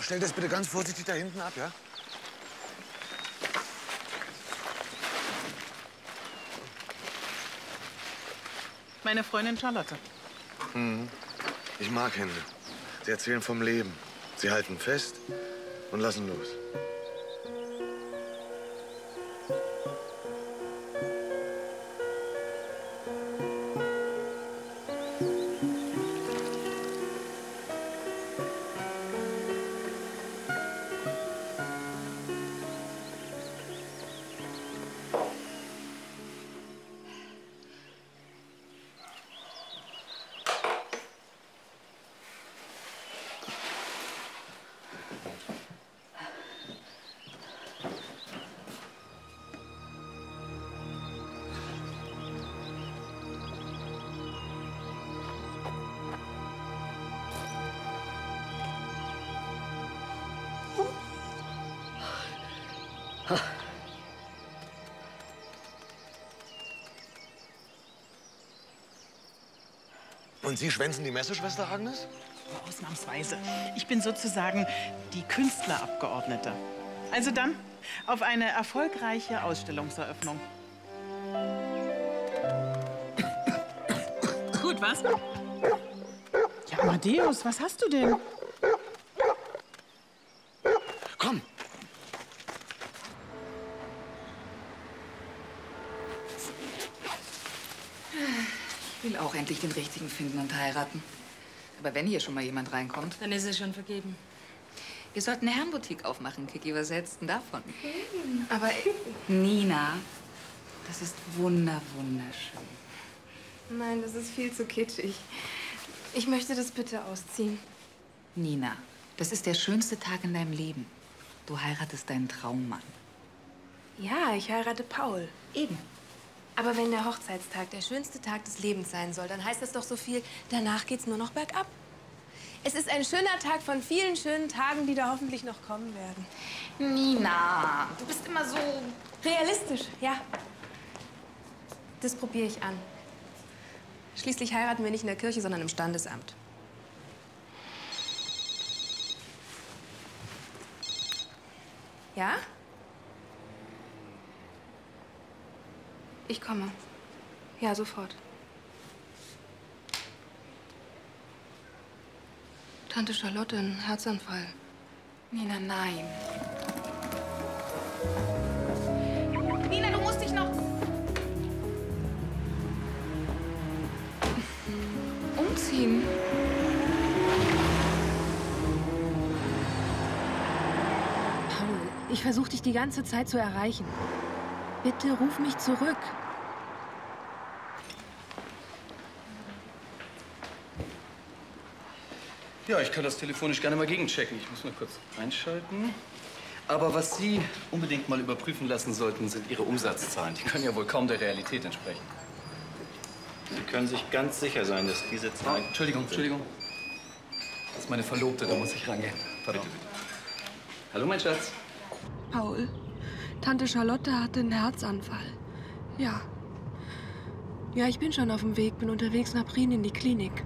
stell das bitte ganz vorsichtig da hinten ab, ja? Meine Freundin Charlotte. Mhm. Ich mag Hände. Sie erzählen vom Leben. Sie halten fest und lassen los. Und Sie schwänzen die Messe, Schwester Agnes? Ausnahmsweise. Ich bin sozusagen die Künstlerabgeordnete. Also dann auf eine erfolgreiche Ausstellungseröffnung. Gut, was? Ja, Amadeus, was hast du denn? Komm! Ich will auch endlich den richtigen finden und heiraten. Aber wenn hier schon mal jemand reinkommt. Dann ist es schon vergeben. Wir sollten eine Herrenboutique aufmachen, Kiki. Was hältst du denn davon? Aber Nina, das ist wunder, wunderschön. Nein, das ist viel zu kitschig. Ich möchte das bitte ausziehen. Nina, das ist der schönste Tag in deinem Leben. Du heiratest deinen Traummann. Ja, ich heirate Paul. Eben. Aber wenn der Hochzeitstag der schönste Tag des Lebens sein soll, dann heißt das doch so viel, danach geht's nur noch bergab. Es ist ein schöner Tag von vielen schönen Tagen, die da hoffentlich noch kommen werden. Nina, du bist immer so... Realistisch, ja. Das probiere ich an. Schließlich heiraten wir nicht in der Kirche, sondern im Standesamt. Ja? Ich komme. Ja, sofort. Tante Charlotte, ein Herzanfall. Nina, nein. Nina, du musst dich noch... umziehen. Paul, ich versuche dich die ganze Zeit zu erreichen. Bitte ruf mich zurück. Ja, ich kann das telefonisch gerne mal gegenchecken. Ich muss mal kurz einschalten. Aber was Sie unbedingt mal überprüfen lassen sollten, sind Ihre Umsatzzahlen. Die können ja wohl kaum der Realität entsprechen. Sie können sich ganz sicher sein, dass diese Zahlen... Oh, Entschuldigung, Entschuldigung. Das ist meine Verlobte, da muss ich rangehen. Pardon. Bitte, bitte. Hallo, mein Schatz. Paul, Tante Charlotte hatte einen Herzanfall. Ja. Ja, ich bin schon auf dem Weg, bin unterwegs nach Prien in die Klinik.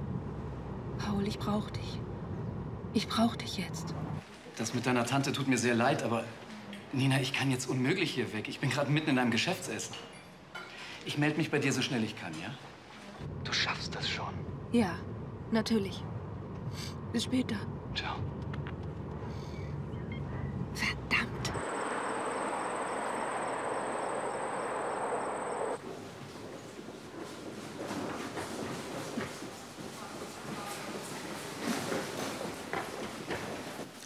Paul, ich brauche dich. Ich brauche dich jetzt. Das mit deiner Tante tut mir sehr leid, aber Nina, ich kann jetzt unmöglich hier weg. Ich bin gerade mitten in einem Geschäftsessen. Ich melde mich bei dir so schnell ich kann, ja? Du schaffst das schon. Ja, natürlich. Bis später. Ciao. Verdammt.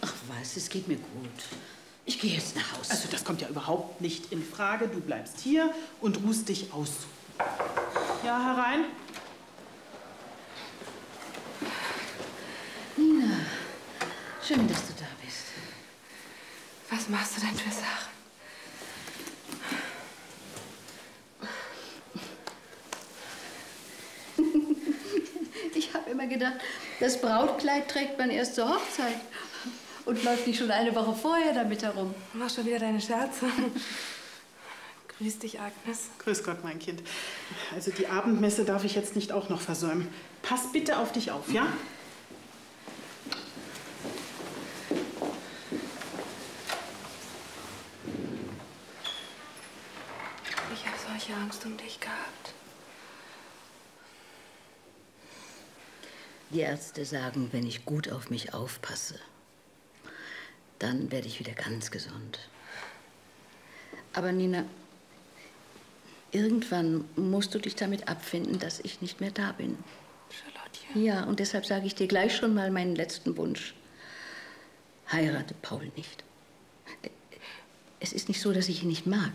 Ach was, es geht mir gut. Ich gehe jetzt nach Hause. Also das kommt ja überhaupt nicht in Frage. Du bleibst hier und ruhst dich aus. Ja, herein. Nina, schön, dass du da bist. Was machst du denn für Sachen? Ich habe immer gedacht, das Brautkleid trägt man erst zur Hochzeit und läuft nicht schon eine Woche vorher damit herum. Mach schon wieder deine Scherze. Grüß dich, Agnes. Grüß Gott, mein Kind. Also die Abendmesse darf ich jetzt nicht auch noch versäumen. Pass bitte auf dich auf, ja? Ich habe solche Angst um dich gehabt. Die Ärzte sagen, wenn ich gut auf mich aufpasse, dann werde ich wieder ganz gesund. Aber Nina, irgendwann musst du dich damit abfinden, dass ich nicht mehr da bin. Charlotte. Ja, und deshalb sage ich dir gleich schon mal meinen letzten Wunsch. Heirate Paul nicht. Es ist nicht so, dass ich ihn nicht mag.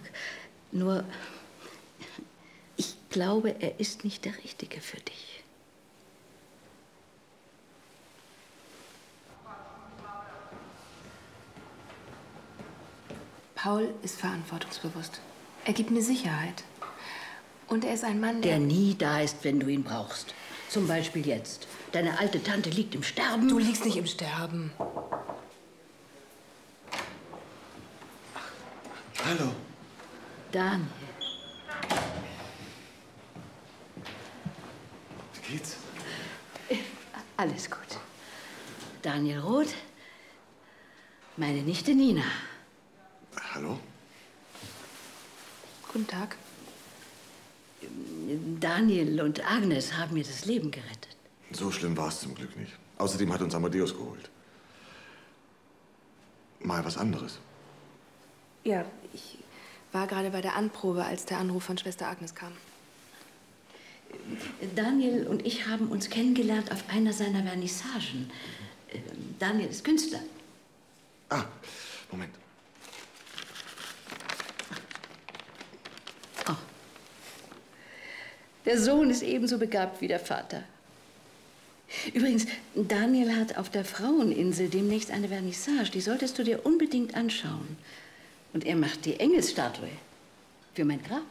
Nur, ich glaube, er ist nicht der Richtige für dich. Paul ist verantwortungsbewusst. Er gibt mir Sicherheit. Und er ist ein Mann, Der der... nie da ist, wenn du ihn brauchst. Zum Beispiel jetzt. Deine alte Tante liegt im Sterben. Du liegst nicht im Sterben. Hallo. Daniel, Wie geht's? alles gut. Daniel Roth, meine Nichte Nina. Hallo? Guten Tag. Daniel und Agnes haben mir das Leben gerettet. So schlimm war es zum Glück nicht. Außerdem hat uns Amadeus geholt. Mal was anderes. Ja, ich war gerade bei der Anprobe, als der Anruf von Schwester Agnes kam. Daniel und ich haben uns kennengelernt auf einer seiner Vernissagen. Ähm, Daniel ist Künstler. Ah, Moment. Der Sohn ist ebenso begabt wie der Vater. Übrigens, Daniel hat auf der Fraueninsel demnächst eine Vernissage. Die solltest du dir unbedingt anschauen. Und er macht die Engelsstatue für mein Grab.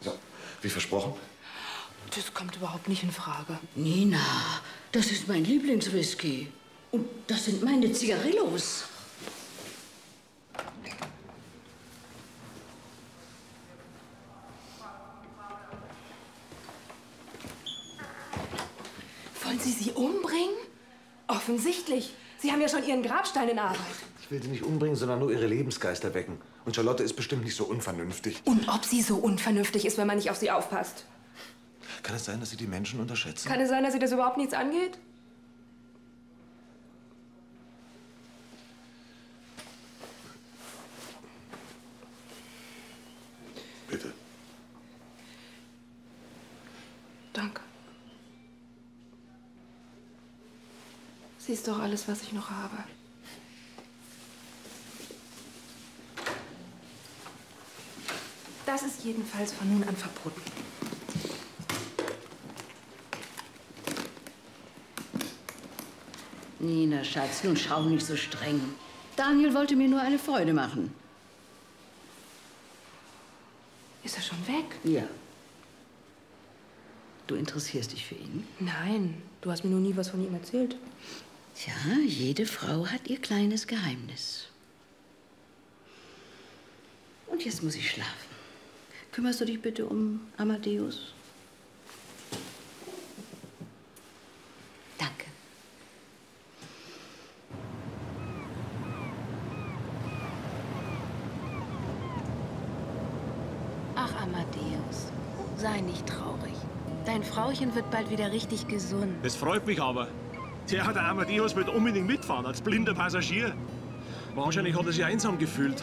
So, wie versprochen. Das kommt überhaupt nicht in Frage. Nina, das ist mein Lieblingswhisky. Und das sind meine Zigarillos. Wollen Sie sie umbringen? Offensichtlich. Sie haben ja schon Ihren Grabstein in Arbeit. Ich will sie nicht umbringen, sondern nur ihre Lebensgeister wecken. Und Charlotte ist bestimmt nicht so unvernünftig. Und ob sie so unvernünftig ist, wenn man nicht auf sie aufpasst. Kann es sein, dass Sie die Menschen unterschätzen? Kann es sein, dass Sie das überhaupt nichts angeht? Bitte. Danke. Sie ist doch alles, was ich noch habe. Das ist jedenfalls von nun an verboten. Nina, Schatz, nun schau nicht so streng. Daniel wollte mir nur eine Freude machen. Ist er schon weg? Ja. Du interessierst dich für ihn? Nein, du hast mir noch nie was von ihm erzählt. Tja, jede Frau hat ihr kleines Geheimnis. Und jetzt muss ich schlafen. Kümmerst du dich bitte um Amadeus? Danke. Ach, Amadeus, sei nicht traurig. Dein Frauchen wird bald wieder richtig gesund. Das freut mich aber. Der hat der Amadeus wird unbedingt mitfahren, als blinder Passagier. Wahrscheinlich hat er sich einsam gefühlt.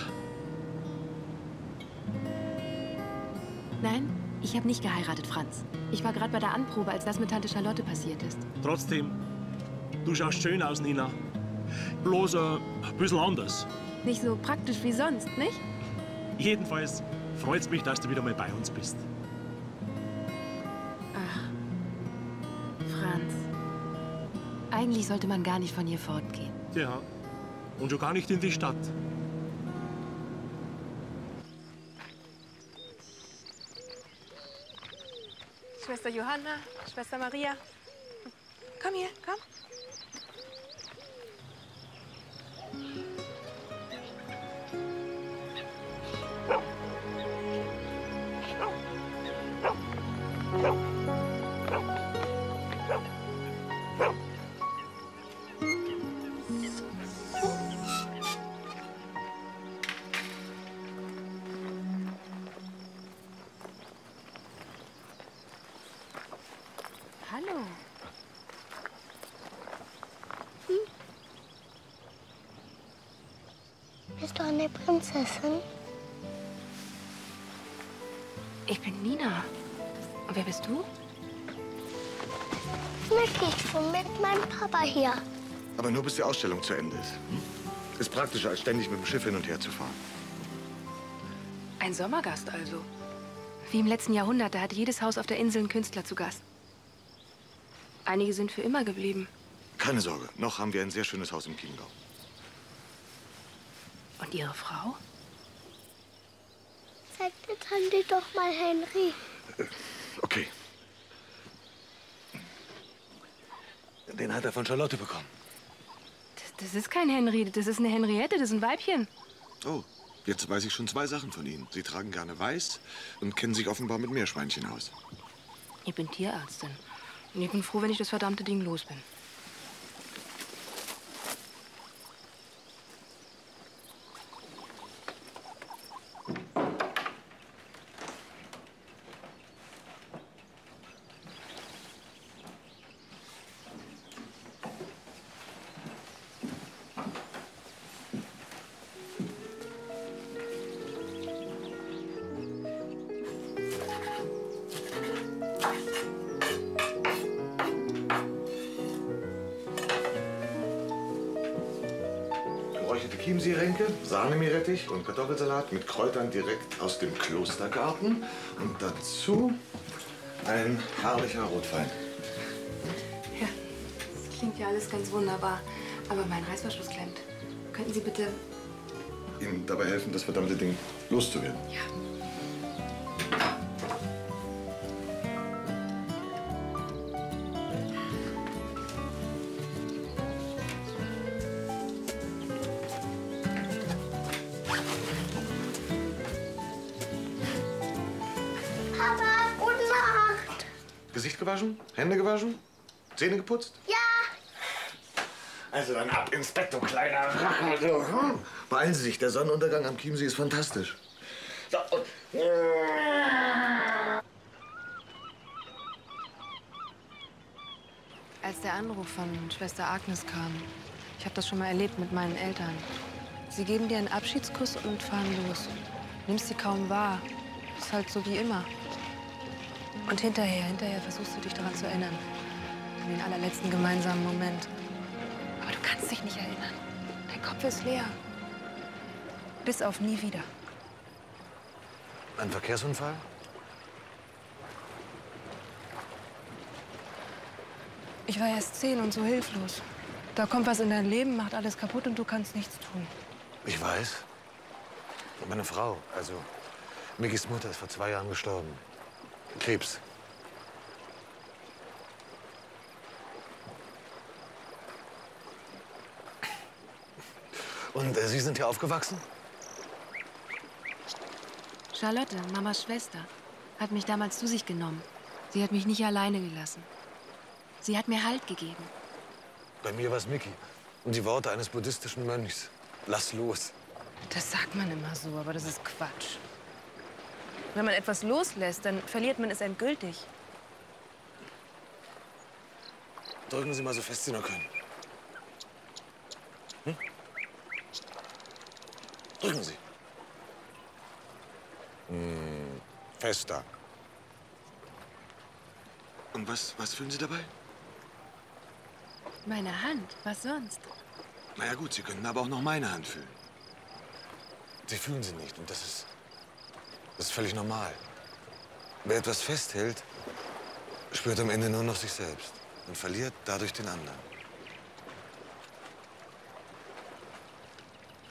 Nein, ich habe nicht geheiratet, Franz. Ich war gerade bei der Anprobe, als das mit Tante Charlotte passiert ist. Trotzdem, du schaust schön aus, Nina. Bloß äh, ein bisschen anders. Nicht so praktisch wie sonst, nicht? Jedenfalls freut's mich, dass du wieder mal bei uns bist. Eigentlich sollte man gar nicht von hier fortgehen. Ja, und schon gar nicht in die Stadt. Schwester Johanna, Schwester Maria. Komm hier, komm. Prinzessin? Ich bin Nina. Und wer bist du? Micky, ich wohne mit meinem Papa hier. Aber nur bis die Ausstellung zu Ende ist. Hm? Ist praktischer, als ständig mit dem Schiff hin und her zu fahren. Ein Sommergast also. Wie im letzten Jahrhundert, da hat jedes Haus auf der Insel einen Künstler zu Gast. Einige sind für immer geblieben. Keine Sorge, noch haben wir ein sehr schönes Haus im Chiemgau. Und Ihre Frau? Zeig der Tante doch mal Henry. Okay. Den hat er von Charlotte bekommen. Das, das ist kein Henry, das ist eine Henriette, das ist ein Weibchen. Oh, jetzt weiß ich schon zwei Sachen von Ihnen. Sie tragen gerne weiß und kennen sich offenbar mit Meerschweinchen aus. Ich bin Tierärztin. Und ich bin froh, wenn ich das verdammte Ding los bin. Und Kartoffelsalat mit Kräutern direkt aus dem Klostergarten. Und dazu ein herrlicher Rotwein. Ja, das klingt ja alles ganz wunderbar. Aber mein Reißverschluss klemmt. Könnten Sie bitte... Ihnen dabei helfen, das verdammte Ding loszuwerden. Ja. Zähne geputzt? Ja. Also dann ab ins Bett, du kleiner Rachen. du, hm? Beeilen Sie sich, der Sonnenuntergang am Chiemsee ist fantastisch. So, und Als der Anruf von Schwester Agnes kam, ich habe das schon mal erlebt mit meinen Eltern. Sie geben dir einen Abschiedskuss und fahren los. Nimmst sie kaum wahr. Ist halt so wie immer. Und hinterher, hinterher versuchst du dich daran zu erinnern. An den allerletzten gemeinsamen Moment. Aber du kannst dich nicht erinnern. Dein Kopf ist leer. Bis auf nie wieder. Ein Verkehrsunfall? Ich war erst zehn und so hilflos. Da kommt was in dein Leben, macht alles kaputt und du kannst nichts tun. Ich weiß. Meine Frau, also Mickys Mutter, ist vor zwei Jahren gestorben. Krebs. Und äh, Sie sind hier aufgewachsen? Charlotte, Mamas Schwester, hat mich damals zu sich genommen. Sie hat mich nicht alleine gelassen. Sie hat mir Halt gegeben. Bei mir war es Mickey. Und die Worte eines buddhistischen Mönchs. Lass los. Das sagt man immer so, aber das ist Quatsch. Wenn man etwas loslässt, dann verliert man es endgültig. Drücken Sie mal so fest Sie nur können. Drücken Sie. Hm, fester. Und was, was fühlen Sie dabei? Meine Hand, was sonst? Na ja gut, Sie können aber auch noch meine Hand fühlen. Sie fühlen sie nicht und das ist, das ist völlig normal. Wer etwas festhält, spürt am Ende nur noch sich selbst und verliert dadurch den anderen.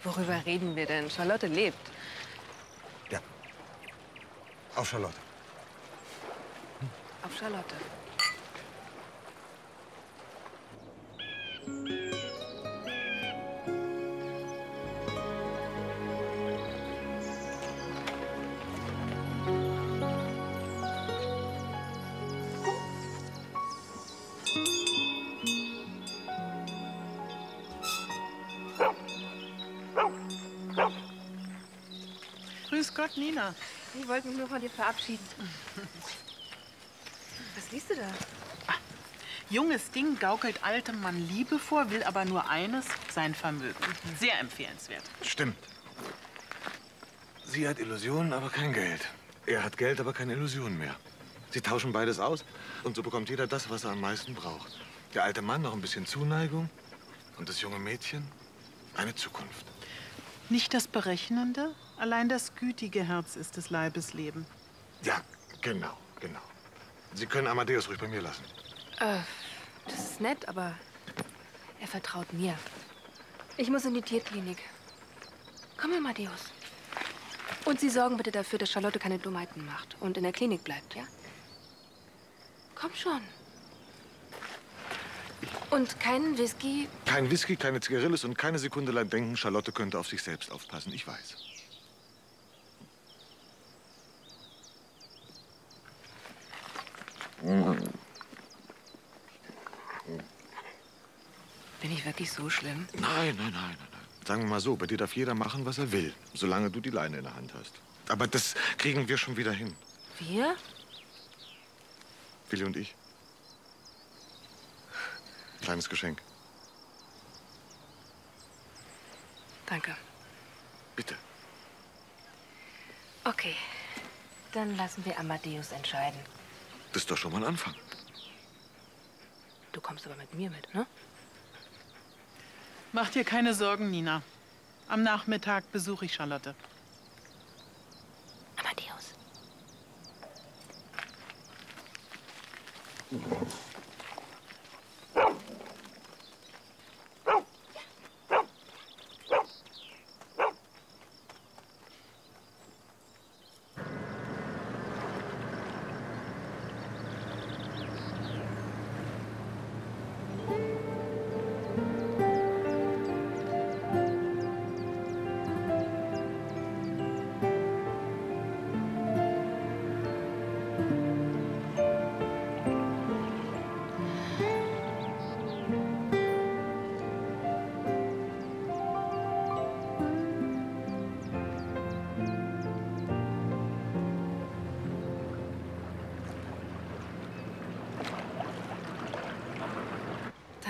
Worüber reden wir denn? Charlotte lebt. Ja. Auf Charlotte. Auf Charlotte. Mich nur von dir verabschieden. Was liest du da? Junges Ding gaukelt altem Mann Liebe vor, will aber nur eines, sein Vermögen. Sehr empfehlenswert. Stimmt. Sie hat Illusionen, aber kein Geld. Er hat Geld, aber keine Illusionen mehr. Sie tauschen beides aus und so bekommt jeder das, was er am meisten braucht. Der alte Mann noch ein bisschen Zuneigung und das junge Mädchen eine Zukunft. Nicht das Berechnende, allein das gütige Herz ist des Leibes Leben. Ja, genau, genau. Sie können Amadeus ruhig bei mir lassen. Äh, das ist nett, aber er vertraut mir. Ich muss in die Tierklinik. Komm, Amadeus. Und Sie sorgen bitte dafür, dass Charlotte keine Dummheiten macht und in der Klinik bleibt, ja? Komm schon. Und keinen Whisky? Kein Whisky, keine Zigarillos und keine Sekunde lang denken, Charlotte könnte auf sich selbst aufpassen. Ich weiß. Bin ich wirklich so schlimm? Nein, nein, nein, nein. nein. Sagen wir mal so, bei dir darf jeder machen, was er will, solange du die Leine in der Hand hast. Aber das kriegen wir schon wieder hin, Wir? Willi und ich. Kleines Geschenk. Danke. Bitte. Okay. Dann lassen wir Amadeus entscheiden. Das ist doch schon mal ein Anfang. Du kommst aber mit mir mit, ne? Mach dir keine Sorgen, Nina. Am Nachmittag besuche ich Charlotte.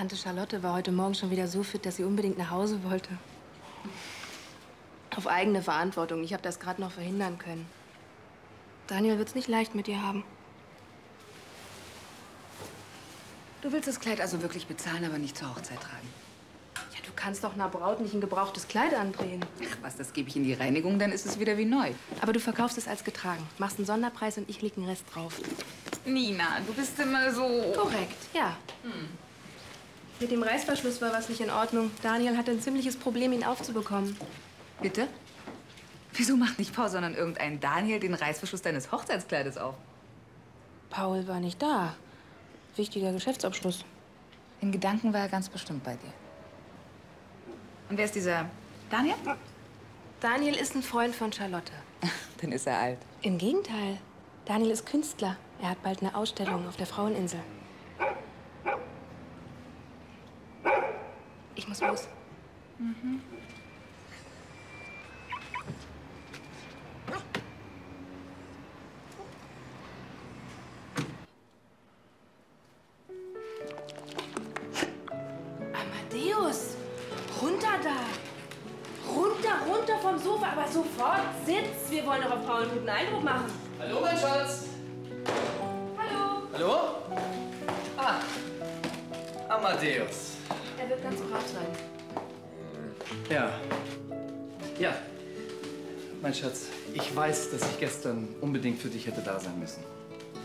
Tante Charlotte war heute Morgen schon wieder so fit, dass sie unbedingt nach Hause wollte. Auf eigene Verantwortung. Ich habe das gerade noch verhindern können. Daniel wird's nicht leicht mit ihr haben. Du willst das Kleid also wirklich bezahlen, aber nicht zur Hochzeit tragen. Ja, du kannst doch einer Braut nicht ein gebrauchtes Kleid andrehen. Ach was, das gebe ich in die Reinigung, dann ist es wieder wie neu. Aber du verkaufst es als getragen. Machst einen Sonderpreis und ich leg den Rest drauf. Nina, du bist immer so... Korrekt, ja. Mit dem Reißverschluss war was nicht in Ordnung. Daniel hatte ein ziemliches Problem, ihn aufzubekommen. Bitte? Wieso macht nicht Paul, sondern irgendein Daniel den Reißverschluss deines Hochzeitskleides auf? Paul war nicht da. Wichtiger Geschäftsabschluss. In Gedanken war er ganz bestimmt bei dir. Und wer ist dieser Daniel? Daniel ist ein Freund von Charlotte. Dann ist er alt. Im Gegenteil. Daniel ist Künstler. Er hat bald eine Ausstellung auf der Fraueninsel. Ich muss los. Amadeus! Runter da! Runter, runter vom Sofa, aber sofort Sitz! Wir wollen doch auf Frauen einen guten Eindruck machen. Hallo, mein Schatz. Hallo! Hallo? Ah, Amadeus. Wird ganz brav sein. Ja. Ja. Mein Schatz, ich weiß, dass ich gestern unbedingt für dich hätte da sein müssen.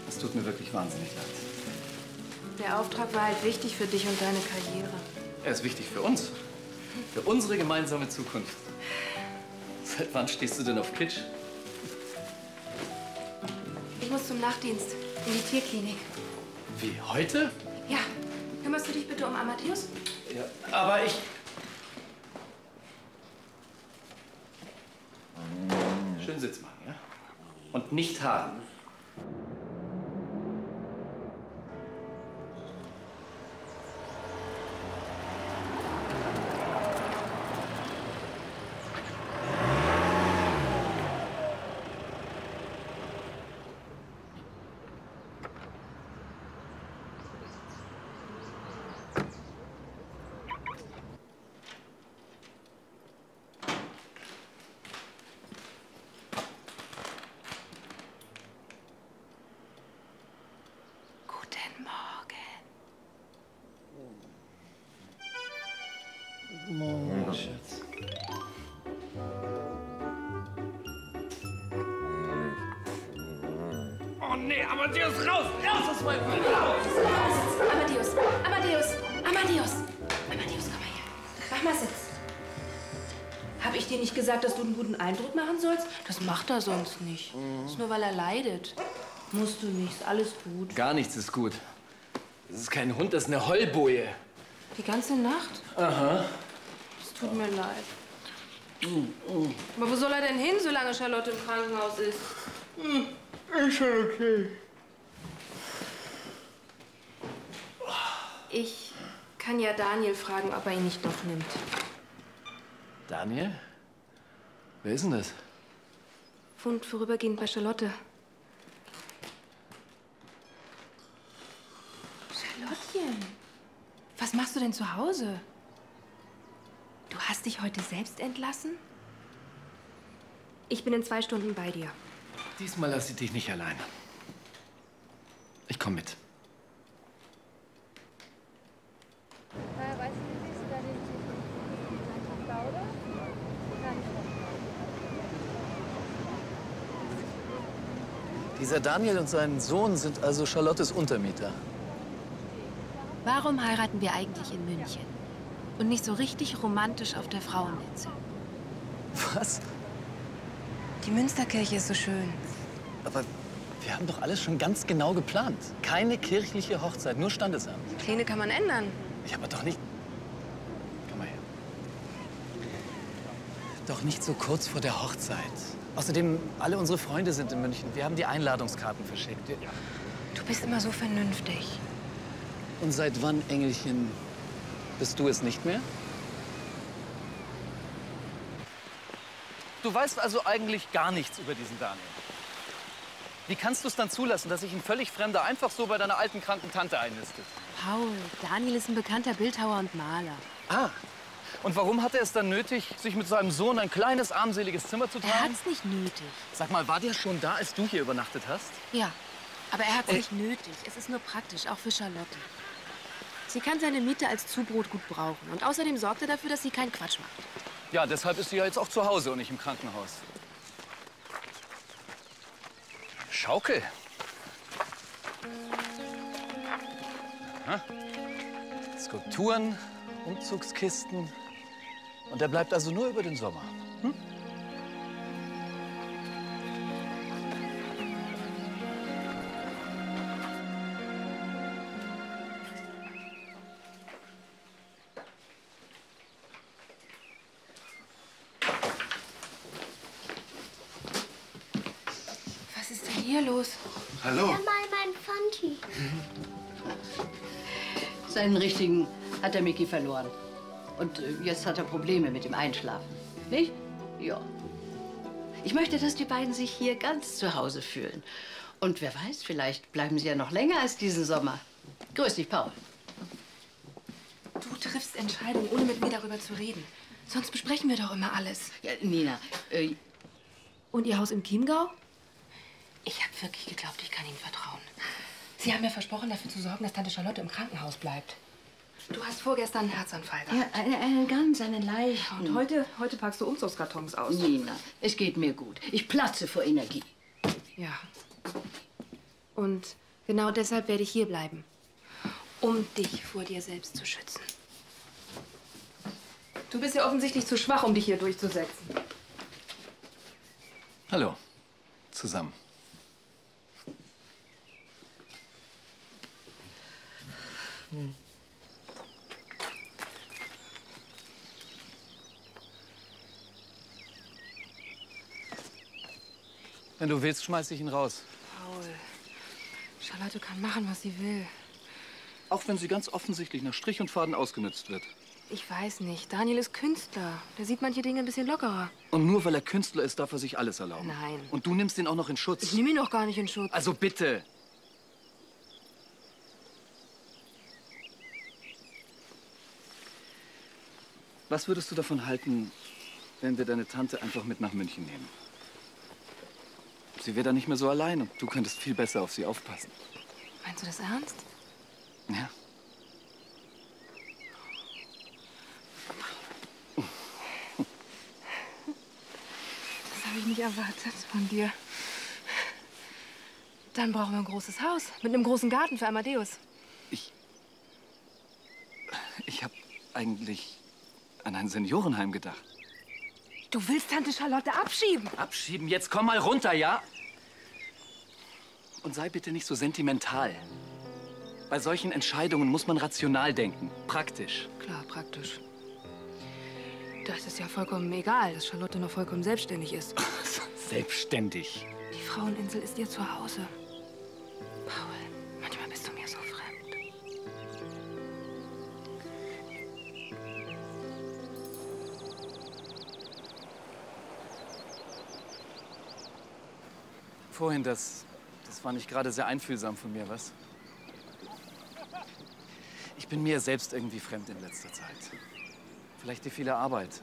Es tut mir wirklich wahnsinnig leid. Der Auftrag war halt wichtig für dich und deine Karriere. Er ist wichtig für uns. Für unsere gemeinsame Zukunft. Seit wann stehst du denn auf Kitsch? Ich muss zum Nachtdienst in die Tierklinik. Wie, heute? Ja, kümmerst du dich bitte um Amadeus? Ja. Aber ich... Schön Sitz machen, ja? Und nicht haaren. Amadeus, raus! Raus aus meinem Raus! Amadeus, Amadeus, Amadeus. Amadeus, komm mal her. Mach mal Sitz. Hab ich dir nicht gesagt, dass du einen guten Eindruck machen sollst? Das macht er sonst nicht. Das ist nur, weil er leidet. Musst du nicht, ist alles gut. Gar nichts ist gut. Das ist kein Hund, das ist eine Heulboje. Die ganze Nacht? Aha. Es tut mir leid. Aber wo soll er denn hin, solange Charlotte im Krankenhaus ist? Ist schon okay. Ich kann ja Daniel fragen, ob er ihn nicht noch nimmt. Daniel? Wer ist denn das? Wohnt vorübergehend bei Charlotte. Charlottchen, was machst du denn zu Hause? Du hast dich heute selbst entlassen? Ich bin in zwei Stunden bei dir. Diesmal lasse ich dich nicht alleine. Ich komme mit. Dieser Daniel und sein Sohn sind also Charlottes Untermieter. Warum heiraten wir eigentlich in München? Und nicht so richtig romantisch auf der Fraueninsel? Was? Die Münsterkirche ist so schön. Aber wir haben doch alles schon ganz genau geplant. Keine kirchliche Hochzeit, nur Standesamt. Pläne kann man ändern. Ja, aber doch nicht. Komm mal her. Doch nicht so kurz vor der Hochzeit. Außerdem, alle unsere Freunde sind in München. Wir haben die Einladungskarten verschickt. Wir- Du bist immer so vernünftig. Und seit wann, Engelchen, bist du es nicht mehr? Du weißt also eigentlich gar nichts über diesen Daniel. Wie kannst du es dann zulassen, dass sich ein völlig Fremder einfach so bei deiner alten kranken Tante einnistet? Paul, Daniel ist ein bekannter Bildhauer und Maler. Ah, und warum hat er es dann nötig, sich mit seinem Sohn ein kleines, armseliges Zimmer zu Er teilen? hat's nicht nötig. Sag mal, war der schon da, als du hier übernachtet hast? Ja, aber er hat's Äh. nicht nötig. Es ist nur praktisch, auch für Charlotte. Sie kann seine Miete als Zubrot gut brauchen. Und außerdem sorgt er dafür, dass sie keinen Quatsch macht. Ja, deshalb ist sie ja jetzt auch zu Hause und nicht im Krankenhaus. Schaukel. Aha. Skulpturen, Umzugskisten. Und er bleibt also nur über den Sommer. Hm? Was ist denn hier los? Hallo. Ja, mal mein Fanti. Seinen richtigen hat der Mickey verloren. Und äh, jetzt hat er Probleme mit dem Einschlafen. Nicht? Ja. Ich möchte, dass die beiden sich hier ganz zu Hause fühlen. Und wer weiß, vielleicht bleiben sie ja noch länger als diesen Sommer. Grüß dich, Paul. Du triffst Entscheidungen, ohne mit mir darüber zu reden. Sonst besprechen wir doch immer alles. Ja, Nina, äh, Und Ihr Haus im Chiemgau? Ich habe wirklich geglaubt, ich kann Ihnen vertrauen. Sie haben mir versprochen, dafür zu sorgen, dass Tante Charlotte im Krankenhaus bleibt. Du hast vorgestern einen Herzanfall ja, gehabt. einen, einen ganz, einen leichten. Und heute, heute packst du Umzugskartons aus. Nina, es geht mir gut. Ich platze vor Energie. Ja. Und genau deshalb werde ich hier bleiben. Um dich vor dir selbst zu schützen. Du bist ja offensichtlich zu schwach, um dich hier durchzusetzen. Hallo. Zusammen. Wenn du willst, schmeiß ich ihn raus. Paul, Charlotte kann machen, was sie will. Auch wenn sie ganz offensichtlich nach Strich und Faden ausgenutzt wird. Ich weiß nicht. Daniel ist Künstler. Der sieht manche Dinge ein bisschen lockerer. Und nur weil er Künstler ist, darf er sich alles erlauben. Nein. Und du nimmst ihn auch noch in Schutz. Ich nehme ihn doch gar nicht in Schutz. Also bitte. Was würdest du davon halten, wenn wir deine Tante einfach mit nach München nehmen? Sie wäre dann nicht mehr so allein und du könntest viel besser auf sie aufpassen. Meinst du das ernst? Ja. Das habe ich nicht erwartet von dir. Dann brauchen wir ein großes Haus mit einem großen Garten für Amadeus. Ich habe eigentlich an ein Seniorenheim gedacht. Du willst Tante Charlotte abschieben? Abschieben? Jetzt komm mal runter, ja? Und sei bitte nicht so sentimental. Bei solchen Entscheidungen muss man rational denken, praktisch. Klar, praktisch. Da ist ja vollkommen egal, dass Charlotte noch vollkommen selbstständig ist. Selbstständig. Die Fraueninsel ist ihr Zuhause. Vorhin, das, das war nicht gerade sehr einfühlsam von mir, was? Ich bin mir selbst irgendwie fremd in letzter Zeit. Vielleicht die viele Arbeit.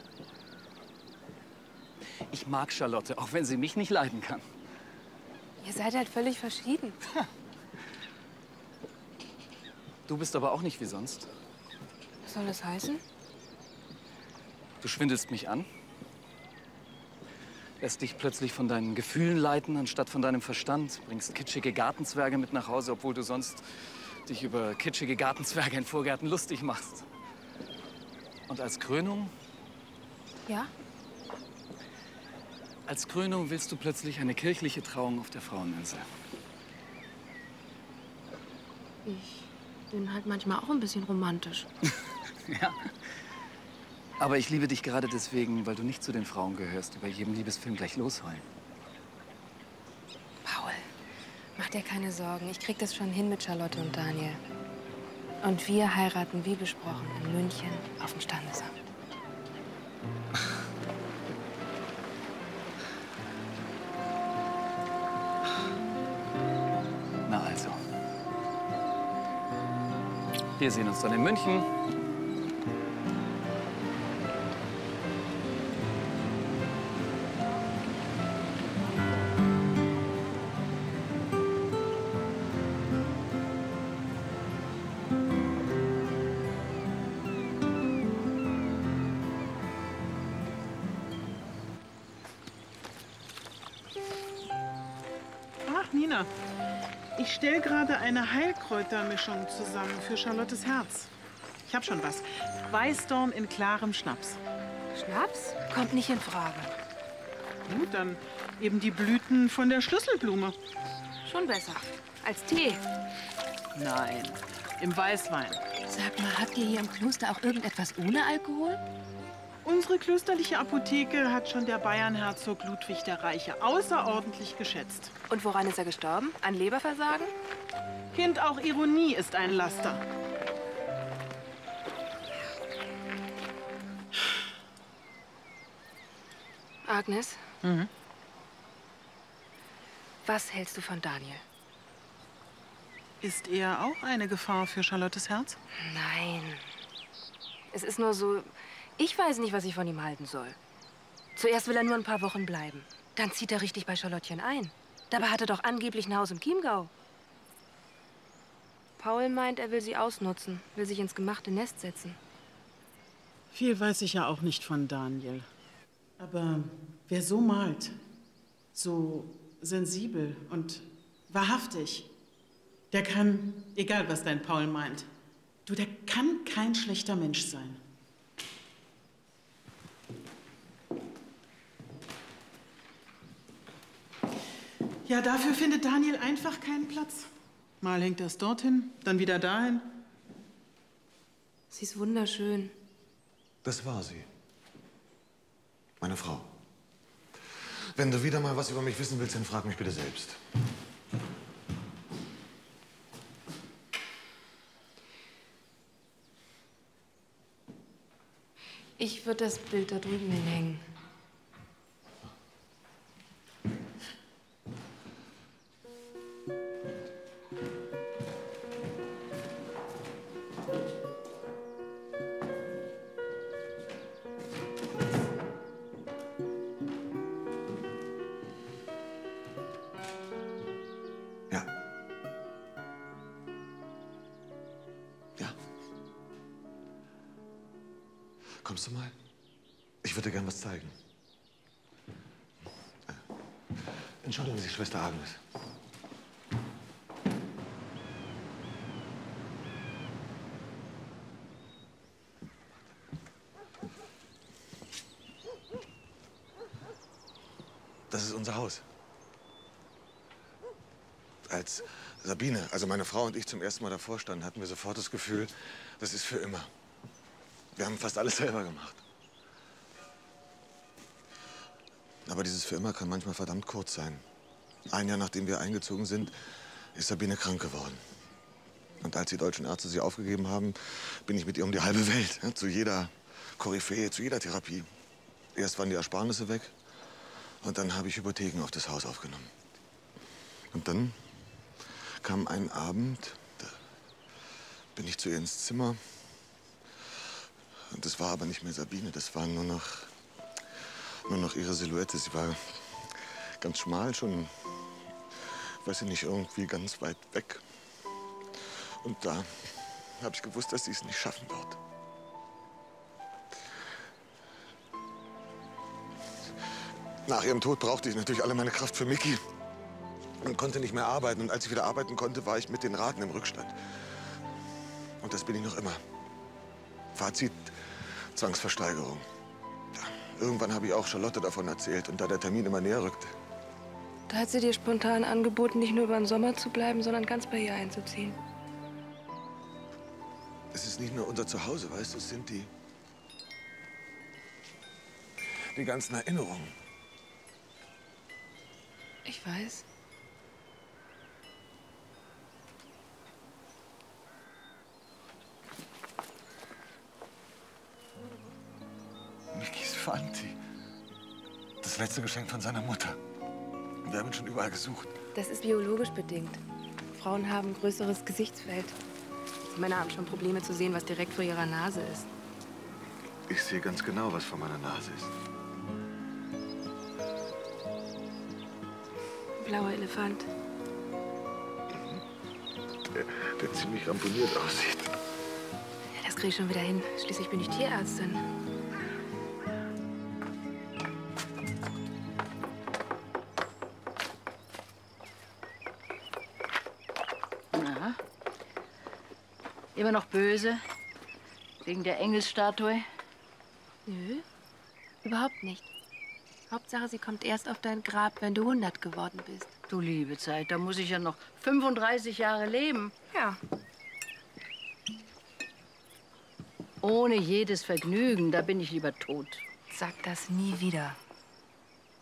Ich mag Charlotte, auch wenn sie mich nicht leiden kann. Ihr seid halt völlig verschieden. Du bist aber auch nicht wie sonst. Was soll das heißen? Du schwindelst mich an. Lässt dich plötzlich von deinen Gefühlen leiten, anstatt von deinem Verstand. Bringst kitschige Gartenzwerge mit nach Hause, obwohl du sonst dich über kitschige Gartenzwerge in Vorgärten lustig machst. Und als Krönung, Ja? als Krönung willst du plötzlich eine kirchliche Trauung auf der Fraueninsel. Ich bin halt manchmal auch ein bisschen romantisch. Ja. Aber ich liebe dich gerade deswegen, weil du nicht zu den Frauen gehörst, die bei jedem Liebesfilm gleich losheulen. Paul, mach dir keine Sorgen. Ich krieg das schon hin mit Charlotte und Daniel. Und wir heiraten wie besprochen in München auf dem Standesamt. Na also. Wir sehen uns dann in München. Eine Heilkräutermischung zusammen für Charlottes Herz. Ich habe schon was. Weißdorn in klarem Schnaps. Schnaps? Kommt nicht in Frage. Gut, dann eben die Blüten von der Schlüsselblume. Schon besser. Als Tee. Nein, im Weißwein. Sag mal, habt ihr hier im Kloster auch irgendetwas ohne Alkohol? Unsere klösterliche Apotheke hat schon der Bayernherzog Ludwig der Reiche außerordentlich geschätzt. Und woran ist er gestorben? An Leberversagen? Kind, auch Ironie ist ein Laster. Agnes, Mhm. was hältst du von Daniel? Ist er auch eine Gefahr für Charlottes Herz? Nein. Es ist nur so, ich weiß nicht, was ich von ihm halten soll. Zuerst will er nur ein paar Wochen bleiben. Dann zieht er richtig bei Charlottchen ein. Dabei hat er doch angeblich ein Haus im Chiemgau. Paul meint, er will sie ausnutzen, will sich ins gemachte Nest setzen. Viel weiß ich ja auch nicht von Daniel. Aber wer so malt, so sensibel und wahrhaftig, der kann, egal was dein Paul meint, du, der kann kein schlechter Mensch sein. Ja, dafür findet Daniel einfach keinen Platz. Mal hängt er es dorthin, dann wieder dahin. Sie ist wunderschön. Das war sie. Meine Frau. Wenn du wieder mal was über mich wissen willst, dann frag mich bitte selbst. Ich würde das Bild da drüben hinhängen. Kommst du mal? Ich würde dir gern was zeigen. Äh, Entschuldigen Sie, Schwester Agnes. Das ist unser Haus. Als Sabine, also meine Frau und ich zum ersten Mal davor standen, hatten wir sofort das Gefühl, das ist für immer. Wir haben fast alles selber gemacht. Aber dieses für immer kann manchmal verdammt kurz sein. Ein Jahr nachdem wir eingezogen sind, ist Sabine krank geworden. Und als die deutschen Ärzte sie aufgegeben haben, bin ich mit ihr um die halbe Welt. Ja, zu jeder Koryphäe, zu jeder Therapie. Erst waren die Ersparnisse weg und dann habe ich Hypotheken auf das Haus aufgenommen. Und dann kam ein Abend, da bin ich zu ihr ins Zimmer. Das war aber nicht mehr Sabine, das war nur noch, nur noch ihre Silhouette. Sie war ganz schmal, schon, weiß ich nicht, irgendwie ganz weit weg. Und da habe ich gewusst, dass sie es nicht schaffen wird. Nach ihrem Tod brauchte ich natürlich alle meine Kraft für Mickey und konnte nicht mehr arbeiten. Und als ich wieder arbeiten konnte, war ich mit den Raten im Rückstand. Und das bin ich noch immer. Fazit, Zwangsversteigerung. Irgendwann habe ich auch Charlotte davon erzählt. Und da der Termin immer näher rückte, Da hat sie dir spontan angeboten, nicht nur über den Sommer zu bleiben, sondern ganz bei ihr einzuziehen. es ist nicht nur unser Zuhause, weißt du, es sind die, die ganzen Erinnerungen. Ich weiß. Fanti. Das letzte Geschenk von seiner Mutter. Wir haben ihn schon überall gesucht. Das ist biologisch bedingt. Frauen haben ein größeres Gesichtsfeld. Männer haben schon Probleme zu sehen, was direkt vor ihrer Nase ist. Ich sehe ganz genau, was vor meiner Nase ist. Blauer Elefant. Der, der ziemlich ramponiert aussieht. Ja, das kriege ich schon wieder hin. Schließlich bin ich Tierärztin. Immer noch böse? Wegen der Engelsstatue? Nö, überhaupt nicht. Hauptsache, sie kommt erst auf dein Grab, wenn du 100 geworden bist. Du liebe Zeit, da muss ich ja noch 35 Jahre leben. Ja. Ohne jedes Vergnügen, da bin ich lieber tot. Sag das nie wieder.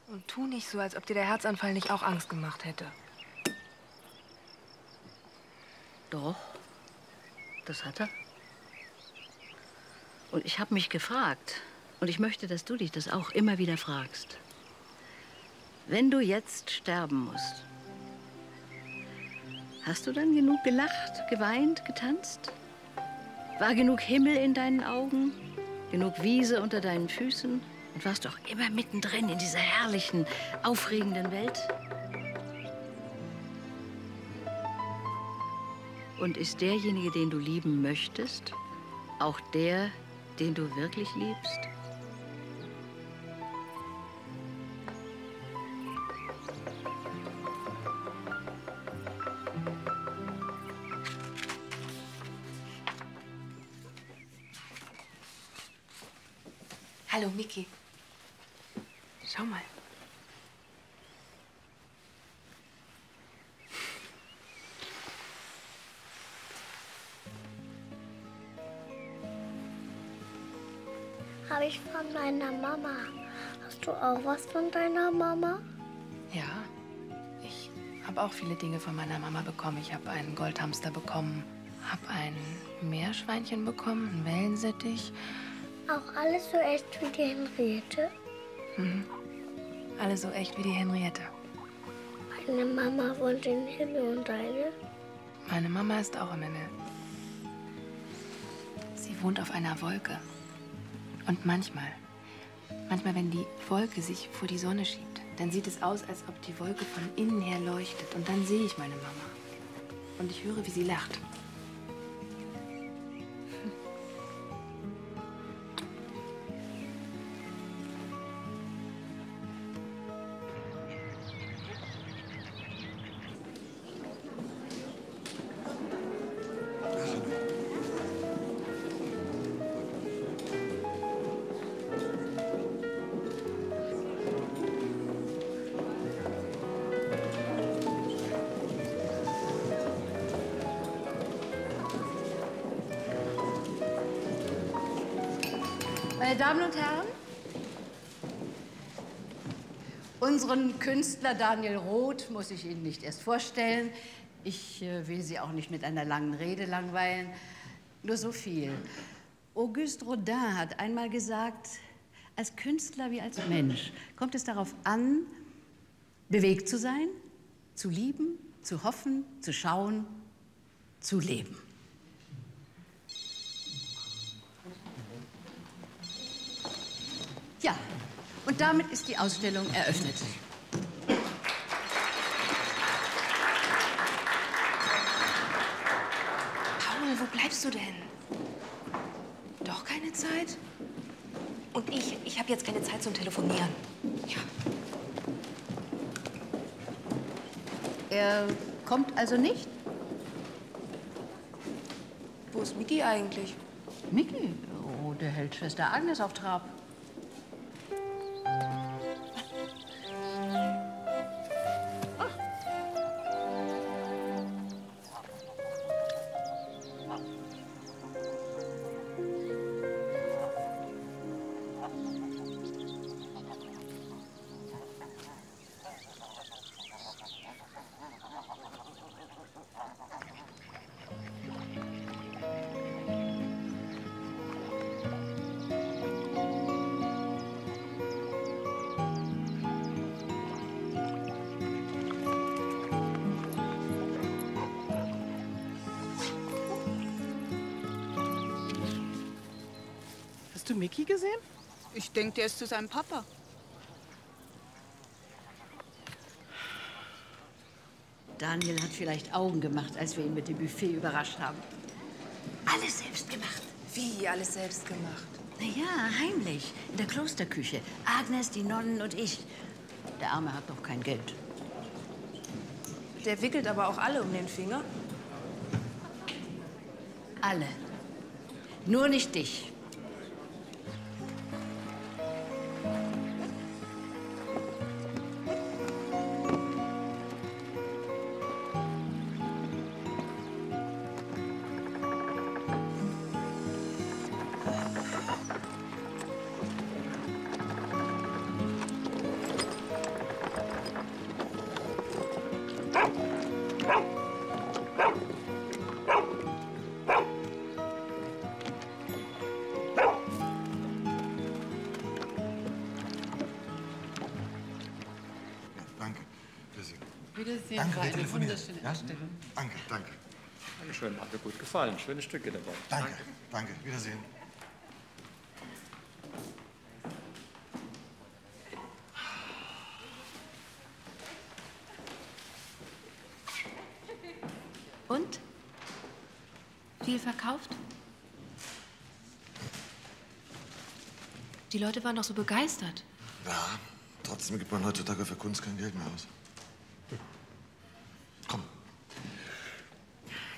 Und tu nicht so, als ob dir der Herzanfall nicht auch Angst gemacht hätte. Doch, das hat er. Und ich habe mich gefragt, und ich möchte, dass du dich das auch immer wieder fragst. Wenn du jetzt sterben musst, hast du dann genug gelacht, geweint, getanzt? War genug Himmel in deinen Augen? Genug Wiese unter deinen Füßen? Und warst doch immer mittendrin in dieser herrlichen, aufregenden Welt? Und ist derjenige, den du lieben möchtest, auch der, den du wirklich liebst? Meiner Mama. Hast du auch was von deiner Mama? Ja, ich habe auch viele Dinge von meiner Mama bekommen. Ich habe einen Goldhamster bekommen, habe ein Meerschweinchen bekommen, einen Wellensittich. Auch alles so echt wie die Henriette? Mhm. Alle so echt wie die Henriette. Meine Mama wohnt im Himmel und deine? Meine Mama ist auch im Himmel. Sie wohnt auf einer Wolke. Und manchmal, manchmal, wenn die Wolke sich vor die Sonne schiebt, dann sieht es aus, als ob die Wolke von innen her leuchtet. Und dann sehe ich meine Mama. Und ich höre, wie sie lacht. Meine Damen und Herren, unseren Künstler Daniel Roth muss ich Ihnen nicht erst vorstellen. Ich äh, will Sie auch nicht mit einer langen Rede langweilen. Nur so viel. Auguste Rodin hat einmal gesagt, als Künstler wie als Mensch kommt es darauf an, bewegt zu sein, zu lieben, zu hoffen, zu schauen, zu leben. Ja, und damit ist die Ausstellung eröffnet. Paul, wo bleibst du denn? Doch keine Zeit? Und ich, ich habe jetzt keine Zeit zum Telefonieren. Ja. Er kommt also nicht? Wo ist Miki eigentlich? Miki? Oh, der hält Schwester Agnes auf Trab. Der ist zu seinem Papa. Daniel hat vielleicht Augen gemacht, als wir ihn mit dem Buffet überrascht haben. Alles selbst gemacht. Wie alles selbst gemacht? Na ja, heimlich. In der Klosterküche. Agnes, die Nonnen und ich. Der Arme hat doch kein Geld. Der wickelt aber auch alle um den Finger. Alle. Nur nicht dich. Wiedersehen. Danke, war eine wunderschöne Ja? Ausstellung. Danke, danke. Dankeschön, hat mir gut gefallen. Schöne Stücke dabei. Danke, danke. Wiedersehen. Und? Viel verkauft? Die Leute waren doch so begeistert. Ja, trotzdem gibt man heutzutage für Kunst kein Geld mehr aus.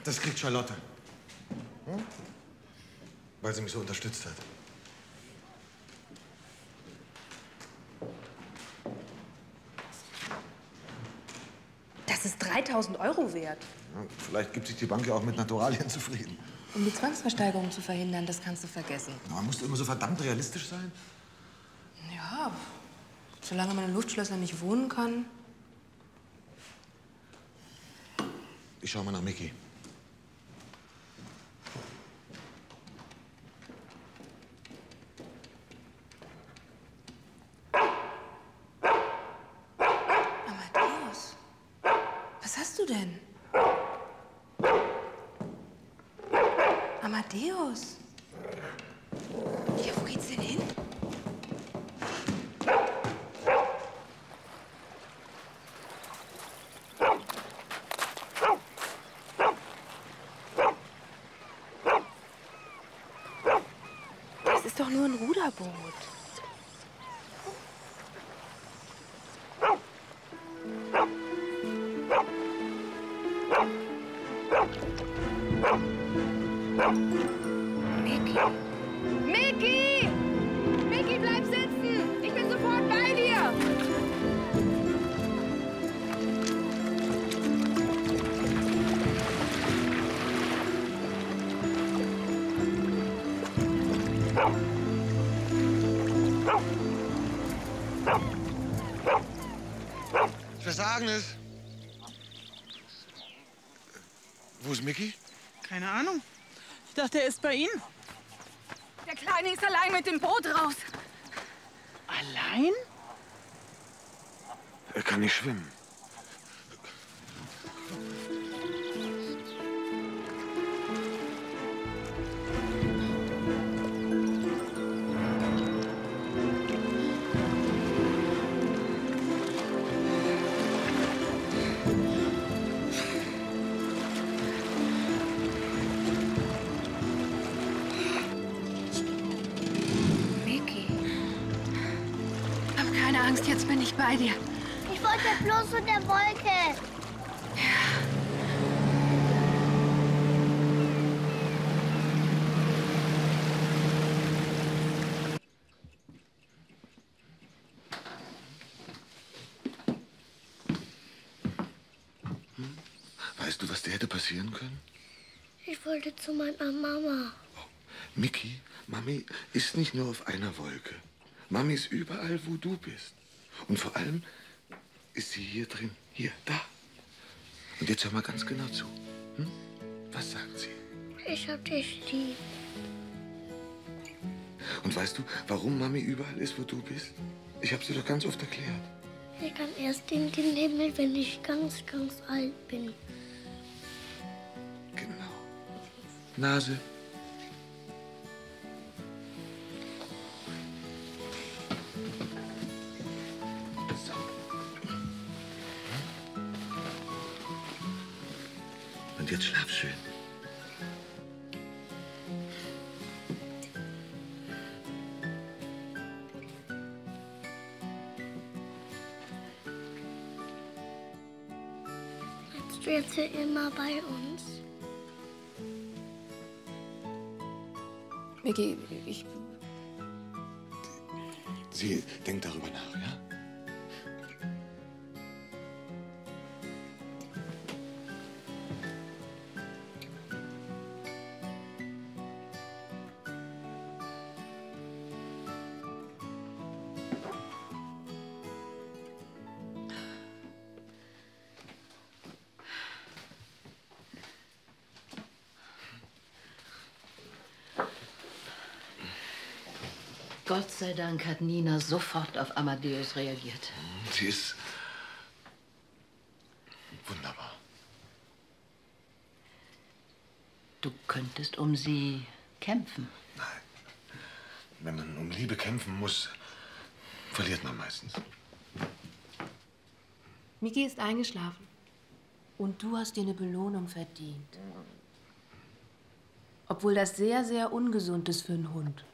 Das kriegt Charlotte. Hm? Weil sie mich so unterstützt hat. Das ist 3000 Euro wert. Ja, vielleicht gibt sich die Bank ja auch mit Naturalien zufrieden. Um die Zwangsversteigerung zu verhindern, das kannst du vergessen. Man muss immer so verdammt realistisch sein. Ja, solange man in Luftschlössern nicht wohnen kann. Ich schau mal nach Mickey. Dachte, er ist bei Ihnen. Der Kleine ist allein mit dem Boot raus. Allein? Er kann nicht schwimmen. Bei dir. Ich wollte bloß zu der Wolke. Weißt du, was dir hätte passieren können? Ich wollte zu meiner Mama. Mickey, Mami ist nicht nur auf einer Wolke. Mami ist überall, wo du bist. Und vor allem ist sie hier drin. Hier, da. Und jetzt hör mal ganz genau zu. Hm? Was sagt sie? Ich hab dich lieb. Und weißt du, warum Mami überall ist, wo du bist? Ich habe sie doch ganz oft erklärt. Ich kann erst in den Himmel, wenn ich ganz, ganz alt bin. Nase. Immer bei uns? Micky, ich. Sie denkt darüber nach, ja? Dank hat Nina sofort auf Amadeus reagiert. Sie ist wunderbar. Du könntest um sie kämpfen. Wenn man um Liebe kämpfen muss, verliert man meistens. Miki ist eingeschlafen. Und du hast dir eine Belohnung verdient. Obwohl das sehr, sehr ungesund ist für einen Hund.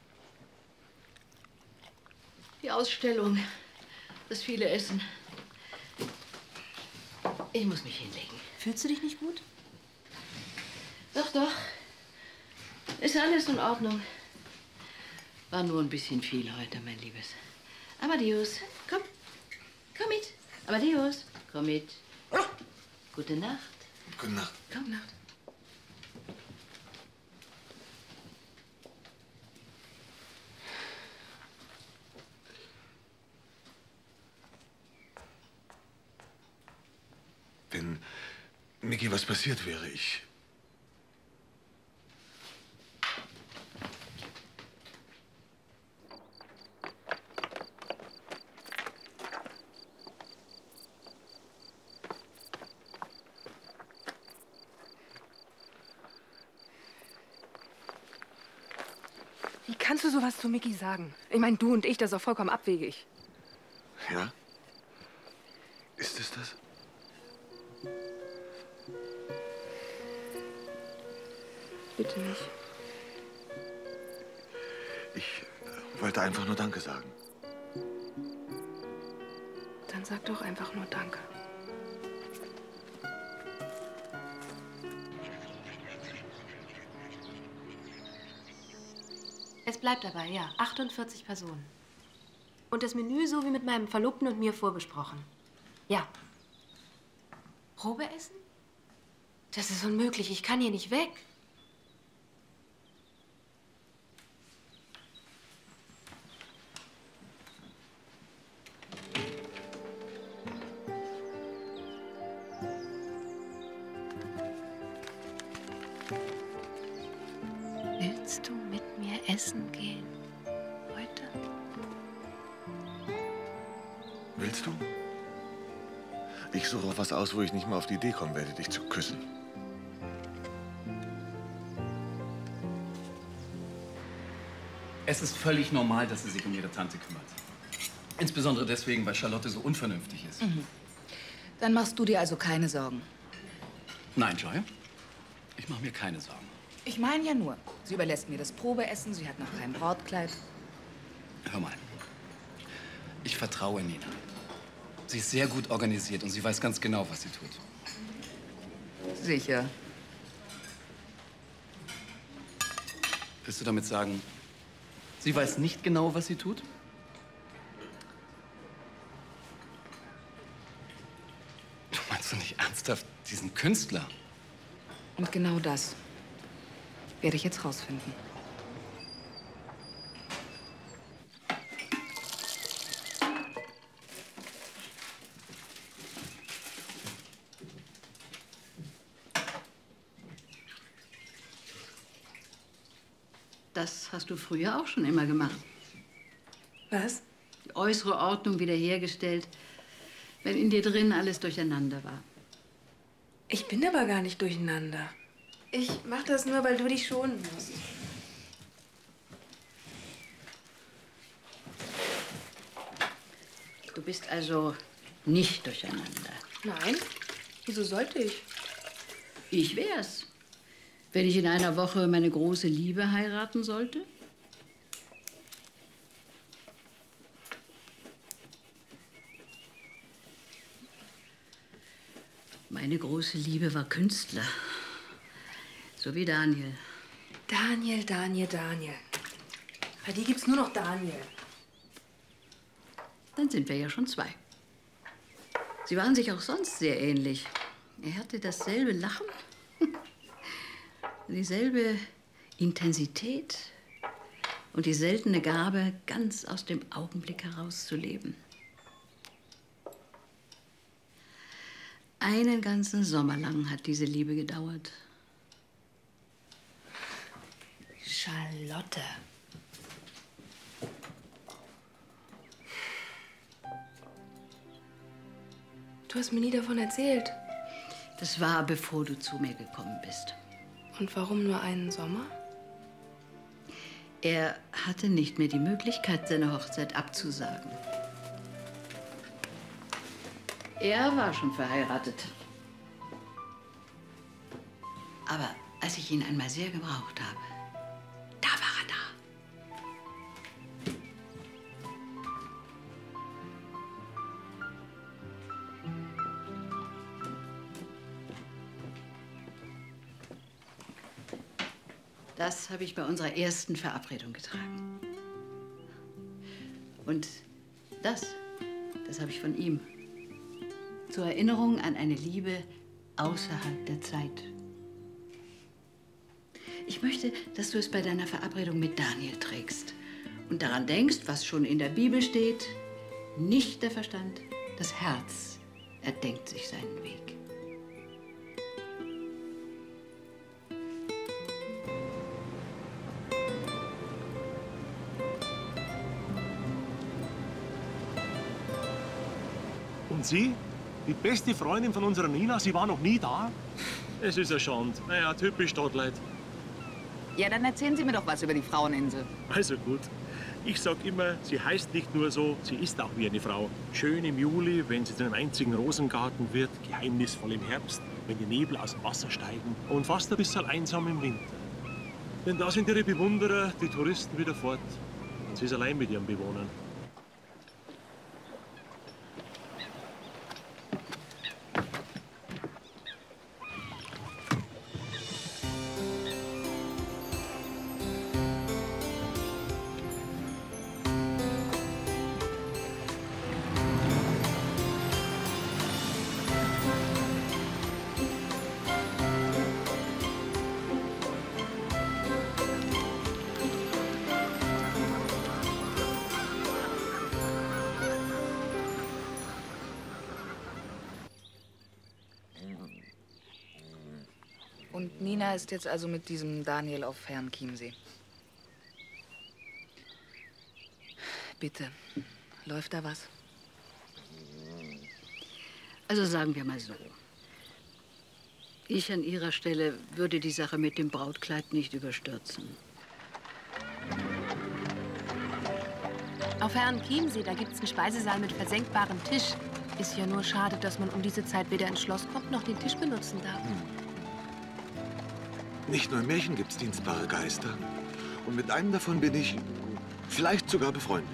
Die Ausstellung, das viele Essen. Ich muss mich hinlegen. Fühlst du dich nicht gut? Doch, doch. Ist alles in Ordnung. War nur ein bisschen viel heute, mein Liebes. Amadeus, komm. Komm mit. Amadeus, komm mit. Gute Nacht. Gute Nacht. Komm, Nacht. Wenn Mickey was passiert wäre, ich. Wie kannst du sowas zu Mickey sagen? Ich meine, du und ich, das ist doch vollkommen abwegig. Ja? Ist es das? Bitte nicht. Ich äh, wollte einfach nur Danke sagen. Dann sag doch einfach nur Danke. Es bleibt dabei, ja. 48 Personen. Und das Menü so wie mit meinem Verlobten und mir vorbesprochen. Ja. Probeessen? Das ist unmöglich. Ich kann hier nicht weg. Wo ich nicht mal auf die Idee kommen werde, dich zu küssen. Es ist völlig normal, dass sie sich um ihre Tante kümmert. Insbesondere deswegen, weil Charlotte so unvernünftig ist. Mhm. Dann machst du dir also keine Sorgen. Nein, Joy. Ich mache mir keine Sorgen. Ich meine ja nur, sie überlässt mir das Probeessen, sie hat noch kein Brautkleid. Hör mal. Ich vertraue Nina. Sie ist sehr gut organisiert und sie weiß ganz genau, was sie tut. Sicher. Willst du damit sagen, sie weiß nicht genau, was sie tut? Du meinst doch nicht ernsthaft diesen Künstler? Und genau das werde ich jetzt rausfinden. Das hast du früher auch schon immer gemacht. Was? Die äußere Ordnung wiederhergestellt, wenn in dir drin alles durcheinander war. Ich bin aber gar nicht durcheinander. Ich mach das nur, weil du dich schonen musst. Du bist also nicht durcheinander. Nein? Wieso sollte ich? Ich wär's. Wenn ich in einer Woche meine große Liebe heiraten sollte? Meine große Liebe war Künstler. So wie Daniel. Daniel, Daniel, Daniel. Bei dir gibt's nur noch Daniel. Dann sind wir ja schon zwei. Sie waren sich auch sonst sehr ähnlich. Er hatte dasselbe Lachen, dieselbe Intensität und die seltene Gabe, ganz aus dem Augenblick heraus zu leben. Einen ganzen Sommer lang hat diese Liebe gedauert. Charlotte. Du hast mir nie davon erzählt. Das war, bevor du zu mir gekommen bist. Und warum nur einen Sommer? Er hatte nicht mehr die Möglichkeit, seine Hochzeit abzusagen. Er war schon verheiratet. Aber als ich ihn einmal sehr gebraucht habe, da war Das habe ich bei unserer ersten Verabredung getragen. Und das, das habe ich von ihm. Zur Erinnerung an eine Liebe außerhalb der Zeit. Ich möchte, dass du es bei deiner Verabredung mit Daniel trägst und daran denkst, was schon in der Bibel steht. Nicht der Verstand, das Herz erdenkt sich seinen Weg. Und Sie? Die beste Freundin von unserer Nina, sie war noch nie da? Es ist eine Schande. Naja, typisch Stadtleid. Ja, dann erzählen Sie mir doch was über die Fraueninsel. Also gut. Ich sag immer, sie heißt nicht nur so, sie ist auch wie eine Frau. Schön im Juli, wenn sie zu einem einzigen Rosengarten wird, geheimnisvoll im Herbst, wenn die Nebel aus dem Wasser steigen und fast ein bisschen einsam im Winter. Denn da sind ihre Bewunderer, die Touristen, wieder fort. Und sie ist allein mit ihren Bewohnern. Nina ist jetzt also mit diesem Daniel auf Herrn Chiemsee. Bitte, läuft da was? Also sagen wir mal so. Ich an Ihrer Stelle würde die Sache mit dem Brautkleid nicht überstürzen. Auf Herrn Chiemsee, da gibt's einen Speisesaal mit versenkbarem Tisch. Ist ja nur schade, dass man um diese Zeit weder ins Schloss kommt noch den Tisch benutzen darf. Nicht nur im Märchen gibt's dienstbare Geister. Und mit einem davon bin ich vielleicht sogar befreundet.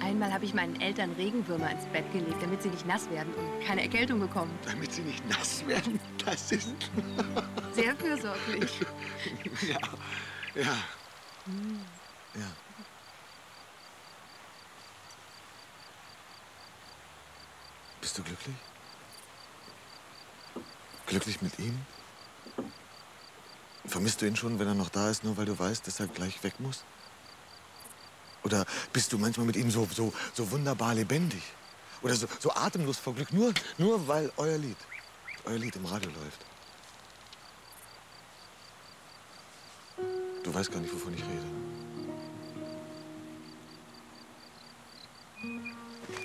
Einmal habe ich meinen Eltern Regenwürmer ins Bett gelegt, damit sie nicht nass werden und keine Erkältung bekommen. Damit sie nicht nass werden, das ist... Sehr fürsorglich. ja, ja, ja. Bist du glücklich? Glücklich mit ihm? Vermisst du ihn schon, wenn er noch da ist, nur weil du weißt, dass er gleich weg muss? Oder bist du manchmal mit ihm so, so, so wunderbar lebendig? Oder so, so atemlos vor Glück, nur, nur weil euer Lied, euer Lied im Radio läuft? Du weißt gar nicht, wovon ich rede.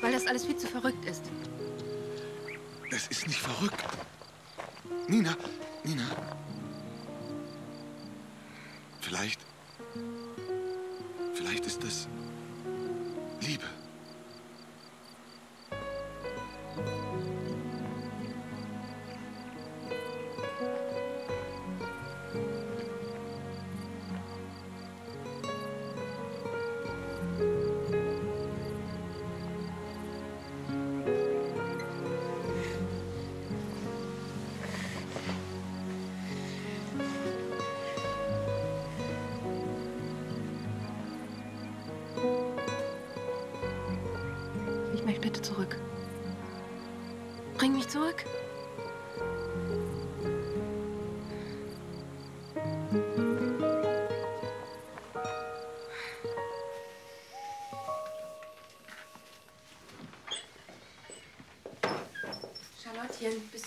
Weil das alles viel zu verrückt ist. Das ist nicht verrückt. Nina, Nina. Vielleicht. Vielleicht ist das Liebe.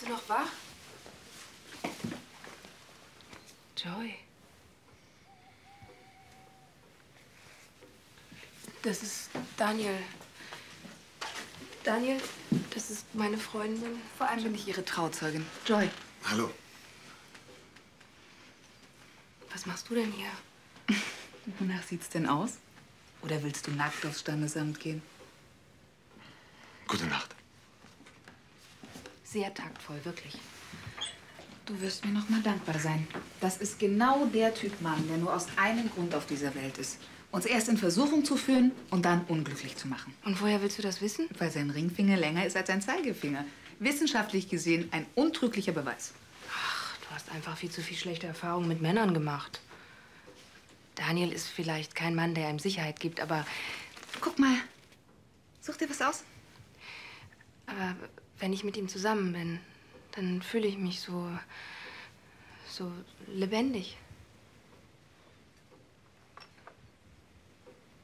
Bist du noch wach? Joy. Das ist Daniel. Daniel, das ist meine Freundin. Vor allem bin ich ihre Trauzeugin. Joy. Hallo. Was machst du denn hier? Wonach sieht's denn aus? Oder willst du nackt aufs Standesamt gehen? Gute Nacht. Sehr taktvoll, wirklich. Du wirst mir noch mal dankbar sein. Das ist genau der Typ Mann, der nur aus einem Grund auf dieser Welt ist. Uns erst in Versuchung zu führen und dann unglücklich zu machen. Und woher willst du das wissen? Weil sein Ringfinger länger ist als sein Zeigefinger. Wissenschaftlich gesehen ein untrüglicher Beweis. Ach, du hast einfach viel zu viel schlechte Erfahrungen mit Männern gemacht. Daniel ist vielleicht kein Mann, der ihm Sicherheit gibt, aber Guck mal. Such dir was aus. Aber wenn ich mit ihm zusammen bin, dann fühle ich mich so. so lebendig.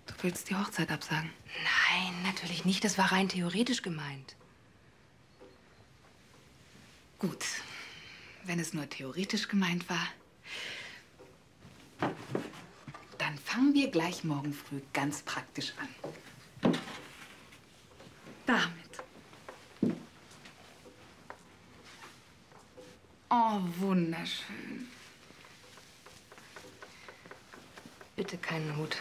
Du willst die Hochzeit absagen? Nein, natürlich nicht. Das war rein theoretisch gemeint. Gut. Wenn es nur theoretisch gemeint war, dann fangen wir gleich morgen früh ganz praktisch an. Damit. Oh, wunderschön. Bitte keinen Hut.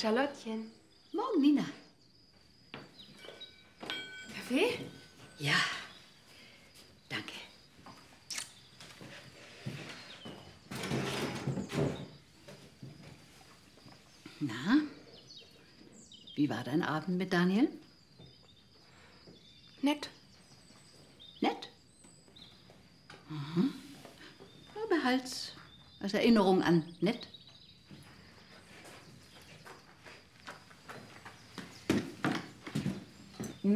Charlottchen. Morgen, Nina. Kaffee? Ja. Danke. Na? Wie war dein Abend mit Daniel? Nett. Nett? Mhm. Ja, behalt's als Erinnerung an nett.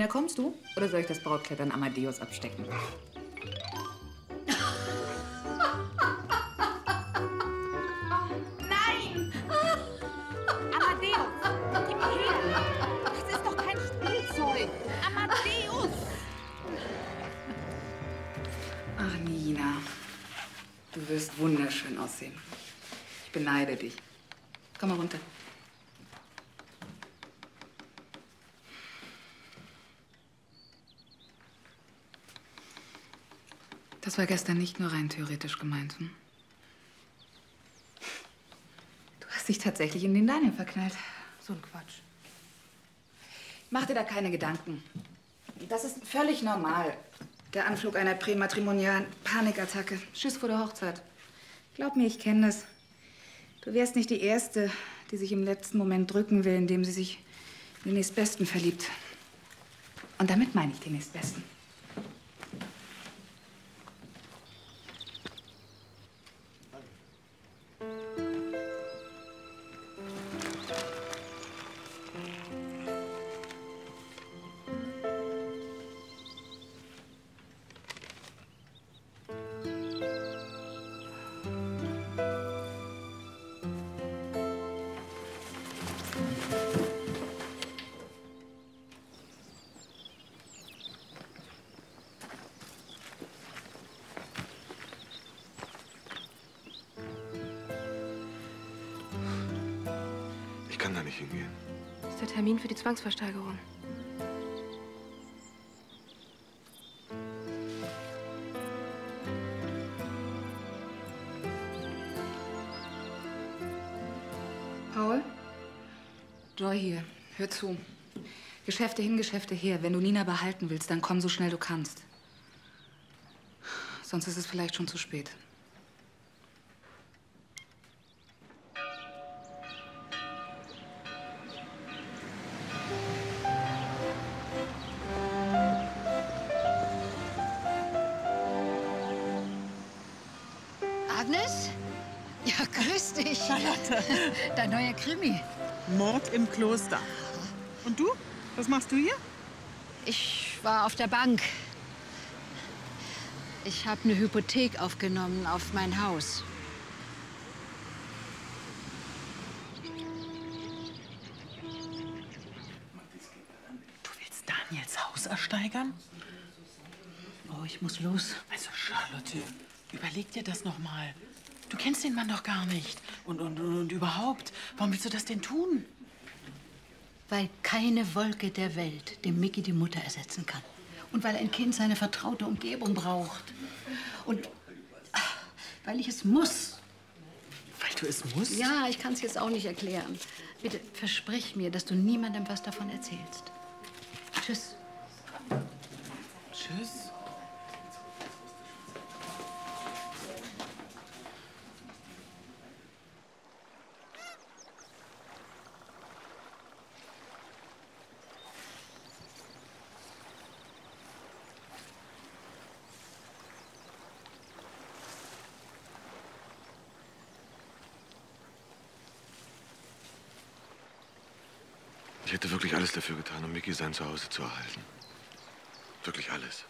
Nina, kommst du? Oder soll ich das Brautkleid an Amadeus abstecken? Nein! Amadeus, gib her! Das ist doch kein Spielzeug! Amadeus! Ach, Nina. Du wirst wunderschön aussehen. Ich beneide dich. Komm mal runter. Das war gestern nicht nur rein theoretisch gemeint. Hm? Du hast dich tatsächlich in den Daniel verknallt. So ein Quatsch. Mach dir da keine Gedanken. Das ist völlig normal. Der Anflug einer prämatrimonialen Panikattacke. Schiss vor der Hochzeit. Glaub mir, ich kenne das. Du wärst nicht die Erste, die sich im letzten Moment drücken will, indem sie sich in den nächstbesten verliebt. Und damit meine ich den nächstbesten. Kann da nicht hingehen. Das ist der Termin für die Zwangsversteigerung. Paul? Joy hier. Hör zu. Geschäfte hin, Geschäfte her. Wenn du Nina behalten willst, dann komm so schnell du kannst. Sonst ist es vielleicht schon zu spät. Krimi. Mord im Kloster. Und du? Was machst du hier? Ich war auf der Bank. Ich habe eine Hypothek aufgenommen auf mein Haus. Du willst Daniels Haus ersteigern? Oh, ich muss los. Also, Charlotte, überleg dir das noch mal. Du kennst den Mann doch gar nicht. Und, und, und überhaupt, warum willst du das denn tun? Weil keine Wolke der Welt dem Mickey die Mutter ersetzen kann. Und weil ein Kind seine vertraute Umgebung braucht. Und ah, weil ich es muss. Weil du es musst? Ja, ich kann es jetzt auch nicht erklären. Bitte versprich mir, dass du niemandem was davon erzählst. Tschüss. Tschüss. Ich hätte wirklich alles dafür getan, um Mickey sein Zuhause zu erhalten. Wirklich alles.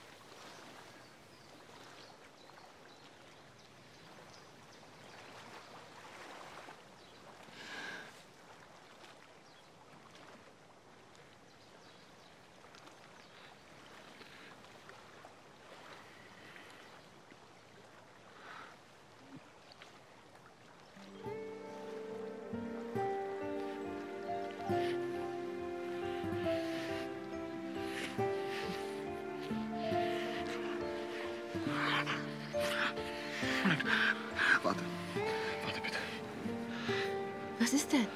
denn?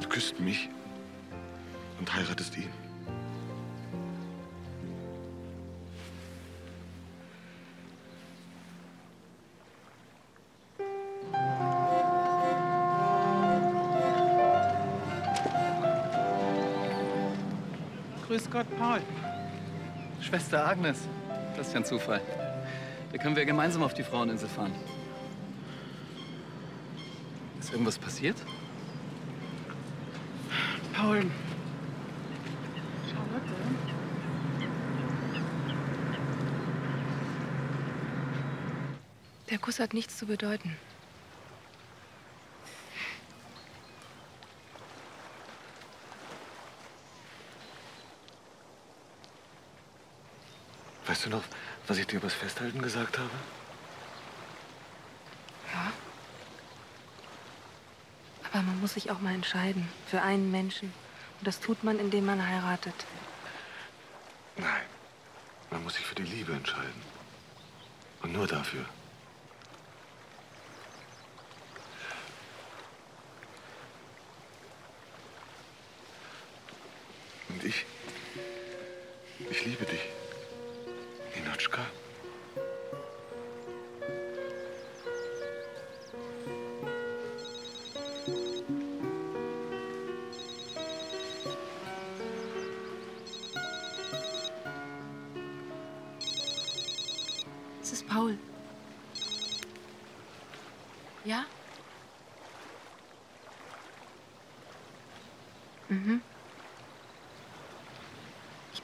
Du küsst mich und heiratest ihn. Grüß Gott, Paul. Schwester Agnes. Das ist ja ein Zufall. Da können wir gemeinsam auf die Fraueninsel fahren. Ist irgendwas passiert? Paul. Charlotte? Der Kuss hat nichts zu bedeuten. Weißt du noch, was ich dir übers Festhalten gesagt habe? Ja. Aber man muss sich auch mal entscheiden für einen Menschen. Und das tut man, indem man heiratet. Nein. Man muss sich für die Liebe entscheiden. Und nur dafür.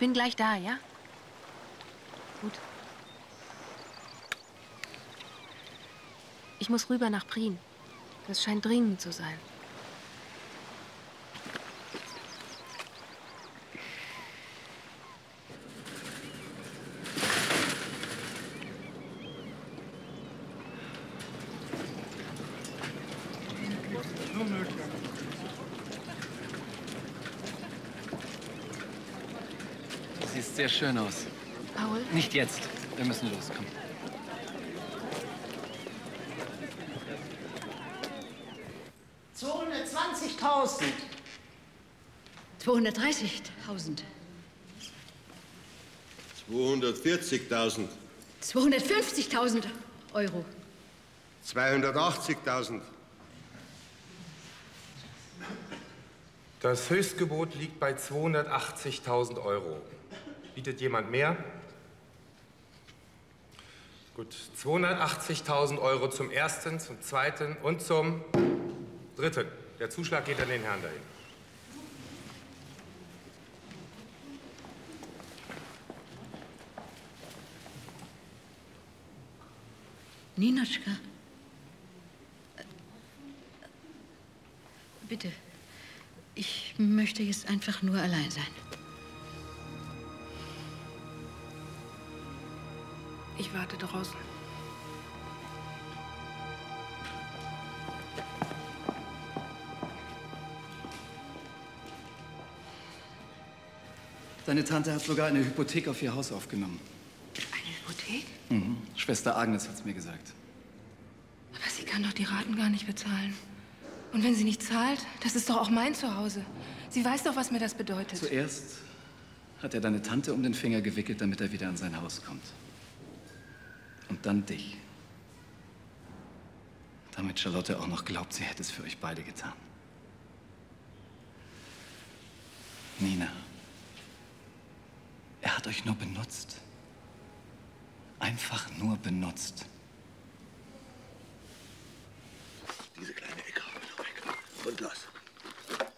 Bin gleich da, ja? Gut. Ich muss rüber nach Prien. Das scheint dringend zu sein. Sehr schön aus. Paul? Nicht jetzt. Wir müssen loskommen. Zweihundertzwanzigtausend. 230.000. 240.000. 250.000 Euro. 280.000. Das Höchstgebot liegt bei 280.000 Euro. Bietet jemand mehr? Gut, 280.000 Euro zum ersten, zum zweiten und zum dritten. Der Zuschlag geht an den Herrn dahin. Ninoschka. Bitte. Ich möchte jetzt einfach nur allein sein. Ich warte draußen. Deine Tante hat sogar eine Hypothek auf ihr Haus aufgenommen. Eine Hypothek? Mhm. Schwester Agnes hat's mir gesagt. Aber sie kann doch die Raten gar nicht bezahlen. Und wenn sie nicht zahlt, das ist doch auch mein Zuhause. Sie weiß doch, was mir das bedeutet. Zuerst hat er deine Tante um den Finger gewickelt, damit er wieder an sein Haus kommt. Und dann dich. Damit Charlotte auch noch glaubt, sie hätte es für euch beide getan. Nina, er hat euch nur benutzt. Einfach nur benutzt. Diese kleine Ecke habe ich noch weg. Und los.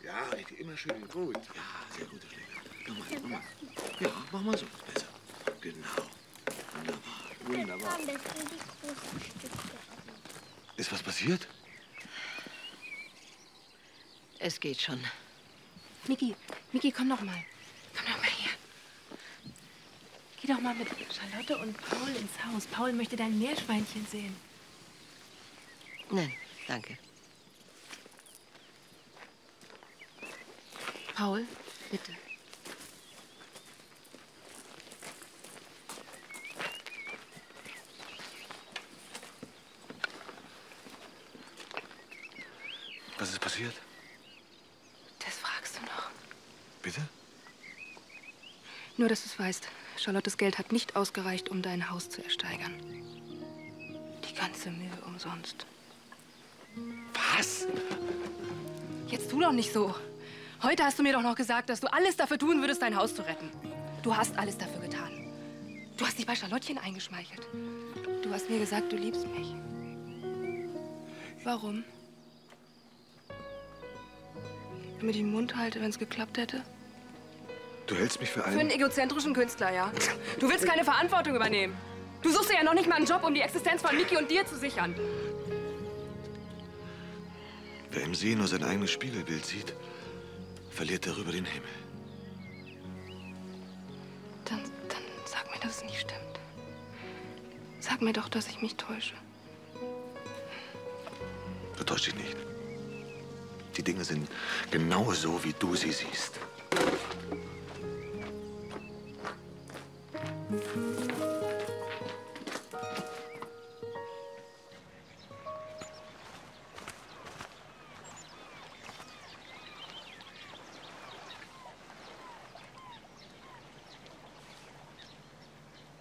Ja, richtig, immer schön gut. Ja, sehr gute Schläge. Nochmal, nochmal. Ja, mach mal so. Besser. Genau. Wunderbar. Wunderbar. Ist was passiert? Es geht schon. Niki, Niki, komm doch mal. Komm doch mal her. Geh doch mal mit Charlotte und Paul ins Haus. Paul möchte dein Meerschweinchen sehen. Nein, danke. Paul, bitte. Was ist passiert? Das fragst du noch. Bitte? Nur, dass du es weißt. Charlottes Geld hat nicht ausgereicht, um dein Haus zu ersteigern. Die ganze Mühe umsonst. Was? Jetzt tu doch nicht so. Heute hast du mir doch noch gesagt, dass du alles dafür tun würdest, dein Haus zu retten. Du hast alles dafür getan. Du hast dich bei Charlottchen eingeschmeichelt. Du hast mir gesagt, du liebst mich. Warum? Ich den Mund halte, wenn es geklappt hätte? Du hältst mich für Für einen... einen egozentrischen Künstler, ja. Du willst keine Verantwortung übernehmen. Du suchst dir ja noch nicht mal einen Job, um die Existenz von Niki und dir zu sichern. Wer im See nur sein eigenes Spiegelbild sieht, verliert darüber den Himmel. Dann, dann sag mir, dass es nicht stimmt. Sag mir doch, dass ich mich täusche. Du täuschst dich nicht. Die Dinge sind genau so, wie du sie siehst.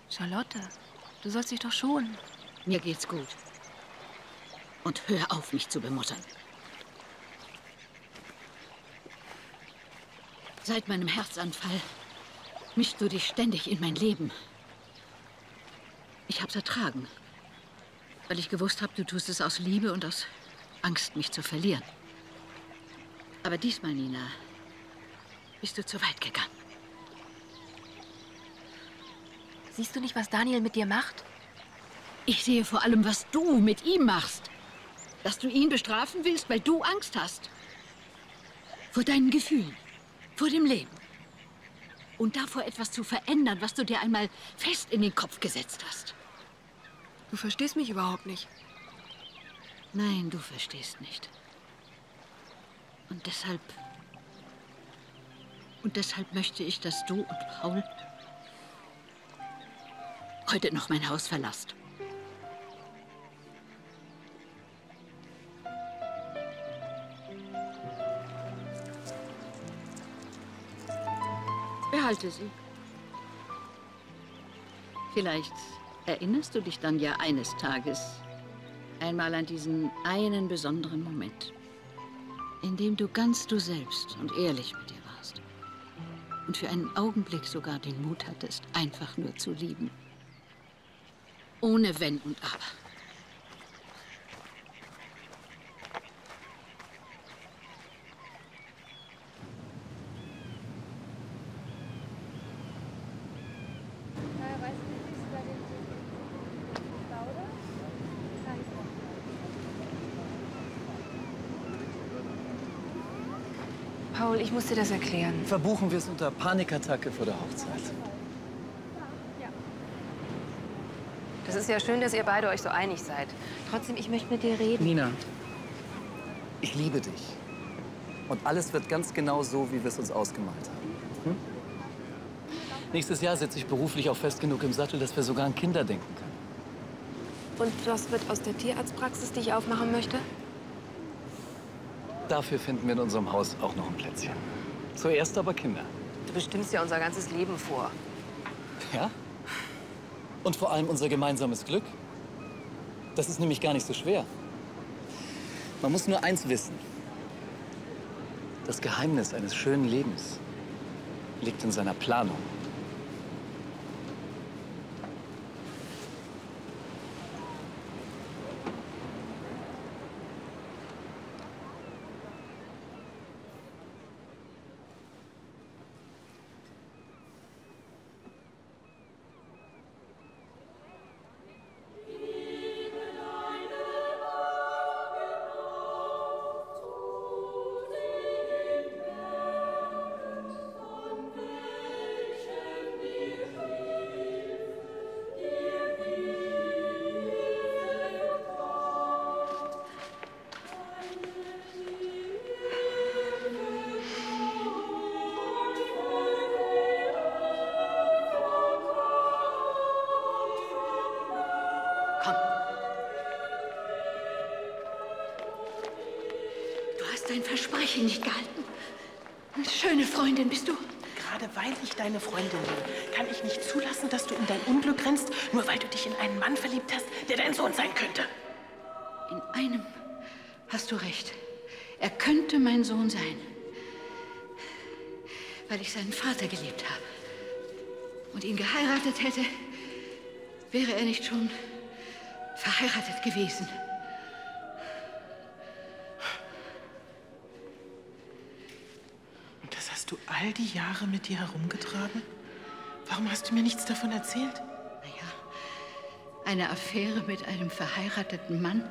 Charlotte, du sollst dich doch schonen. Mir geht's gut. Und hör auf, mich zu bemuttern. Seit meinem Herzanfall mischst du dich ständig in mein Leben. Ich hab's ertragen, weil ich gewusst habe, du tust es aus Liebe und aus Angst, mich zu verlieren. Aber diesmal, Nina, bist du zu weit gegangen. Siehst du nicht, was Daniel mit dir macht? Ich sehe vor allem, was du mit ihm machst. Dass du ihn bestrafen willst, weil du Angst hast. Vor deinen Gefühlen, vor dem Leben. Und davor etwas zu verändern, was du dir einmal fest in den Kopf gesetzt hast. Du verstehst mich überhaupt nicht. Nein, du verstehst nicht. Und deshalb. Und deshalb möchte ich, dass du und Paul heute noch mein Haus verlasst. Behalte sie. Vielleicht erinnerst du dich dann ja eines Tages einmal an diesen einen besonderen Moment, in dem du ganz du selbst und ehrlich mit dir warst und für einen Augenblick sogar den Mut hattest, einfach nur zu lieben. Ohne Wenn und Aber. Paul, ich muss dir das erklären. Verbuchen wir es unter Panikattacke vor der Hochzeit. Das ist ja schön, dass ihr beide euch so einig seid. Trotzdem, ich möchte mit dir reden. Nina, ich liebe dich. Und alles wird ganz genau so, wie wir es uns ausgemalt haben. Hm? Nächstes Jahr sitze ich beruflich auch fest genug im Sattel, dass wir sogar an Kinder denken können. Und was wird aus der Tierarztpraxis, die ich aufmachen möchte? Dafür finden wir in unserem Haus auch noch ein Plätzchen. Zuerst aber Kinder. Du bestimmst ja unser ganzes Leben vor. Ja? Und vor allem unser gemeinsames Glück. Das ist nämlich gar nicht so schwer. Man muss nur eins wissen. Das Geheimnis eines schönen Lebens liegt in seiner Planung. Hast du recht. Er könnte mein Sohn sein. weil ich seinen Vater geliebt habe. Und ihn geheiratet hätte, wäre er nicht schon verheiratet gewesen. Und das hast du all die Jahre mit dir herumgetragen? Warum hast du mir nichts davon erzählt? Eine Affäre mit einem verheirateten Mann?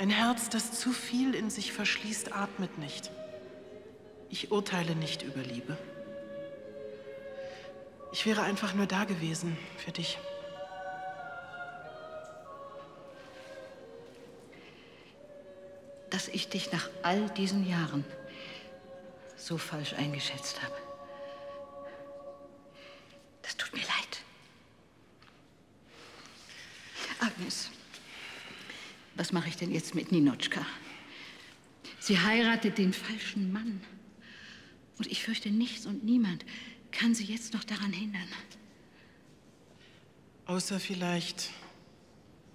Ein Herz, das zu viel in sich verschließt, atmet nicht. Ich urteile nicht über Liebe. Ich wäre einfach nur da gewesen für dich. Dass ich dich nach all diesen Jahren so falsch eingeschätzt habe. Das tut mir leid. Agnes, was mache ich denn jetzt mit Ninotschka? Sie heiratet den falschen Mann. Und ich fürchte, nichts und niemand kann sie jetzt noch daran hindern. Außer vielleicht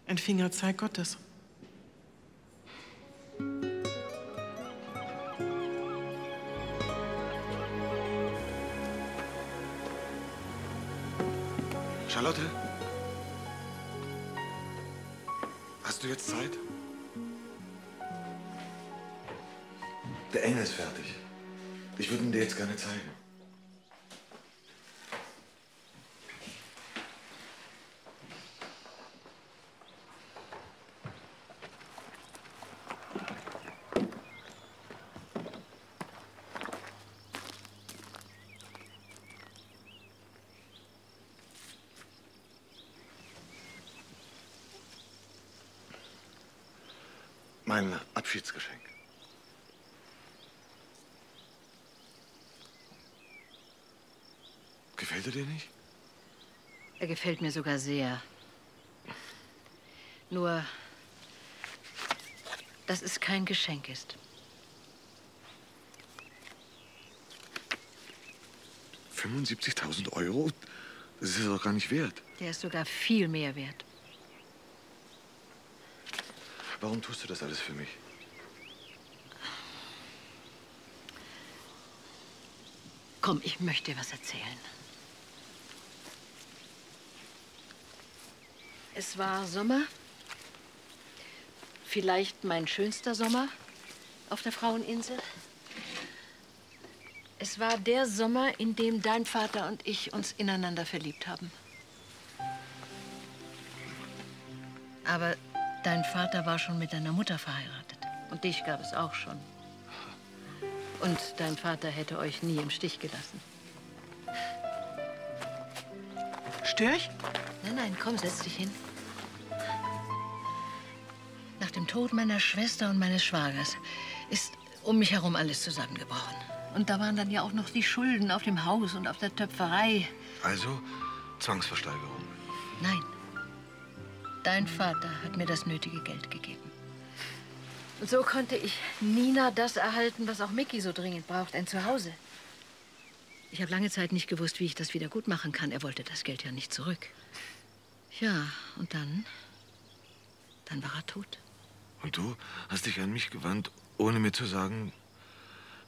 ein Fingerzeig Gottes. Charlotte? Du jetzt Zeit? Der Engel ist fertig. Ich würde ihn dir jetzt gerne zeigen. Mein Abschiedsgeschenk. Gefällt er dir nicht? Er gefällt mir sogar sehr. Nur, dass es kein Geschenk ist. 75.000 Euro? Das ist doch gar nicht wert. Der ist sogar viel mehr wert. Warum tust du das alles für mich? Komm, ich möchte dir was erzählen. Es war Sommer. Vielleicht mein schönster Sommer auf der Fraueninsel. Es war der Sommer, in dem dein Vater und ich uns ineinander verliebt haben. Aber dein Vater war schon mit deiner Mutter verheiratet. Und dich gab es auch schon. Und dein Vater hätte euch nie im Stich gelassen. Stör ich? Nein, nein, komm, setz dich hin. Dem Tod meiner Schwester und meines Schwagers ist um mich herum alles zusammengebrochen. Und da waren dann ja auch noch die Schulden auf dem Haus und auf der Töpferei. Also Zwangsversteigerung. Nein. Dein Vater hat mir das nötige Geld gegeben. Und so konnte ich Nina das erhalten, was auch Mickey so dringend braucht, ein Zuhause. Ich habe lange Zeit nicht gewusst, wie ich das wieder gut machen kann. Er wollte das Geld ja nicht zurück. Ja, und dann, dann war er tot. Und du hast dich an mich gewandt, ohne mir zu sagen,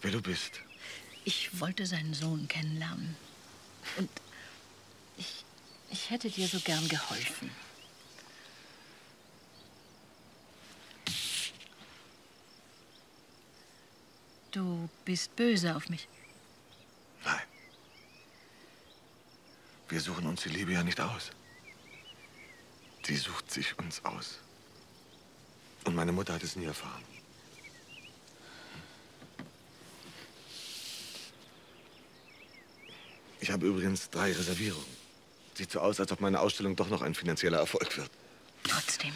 wer du bist. Ich wollte seinen Sohn kennenlernen. Und ich, ich hätte dir so gern geholfen. Du bist böse auf mich. Nein. Wir suchen uns die Liebe ja nicht aus. Sie sucht sich uns aus. Und meine Mutter hat es nie erfahren. Ich habe übrigens drei Reservierungen. Sieht so aus, als ob meine Ausstellung doch noch ein finanzieller Erfolg wird. Trotzdem.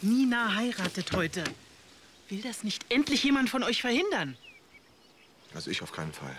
Nina heiratet heute. Will das nicht endlich jemand von euch verhindern? Also ich auf keinen Fall.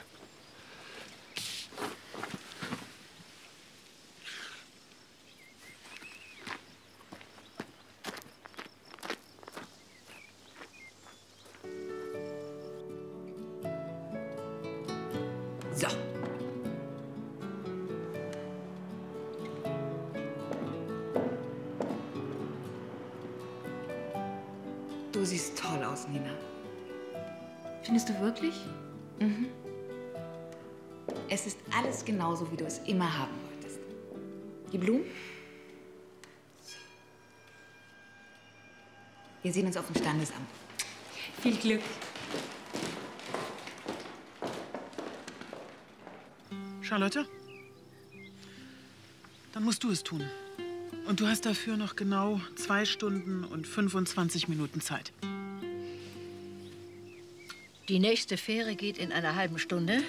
Immer haben wolltest. Die Blumen? Wir sehen uns auf dem Standesamt. Viel Glück. Charlotte? Dann musst du es tun. Und du hast dafür noch genau zwei Stunden und 25 Minuten Zeit. Die nächste Fähre geht in einer halben Stunde.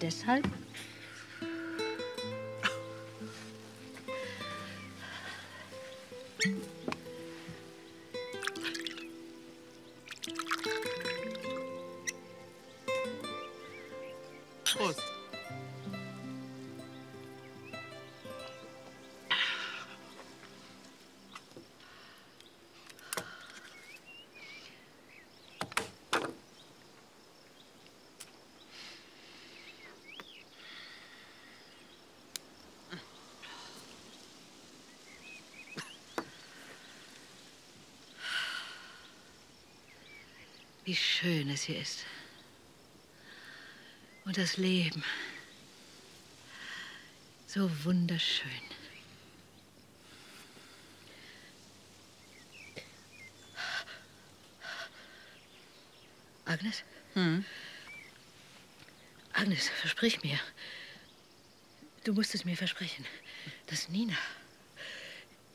Deshalb wie schön es hier ist. Und das Leben. So wunderschön. Agnes? Hm? Agnes, versprich mir. Du musst es mir versprechen, dass Nina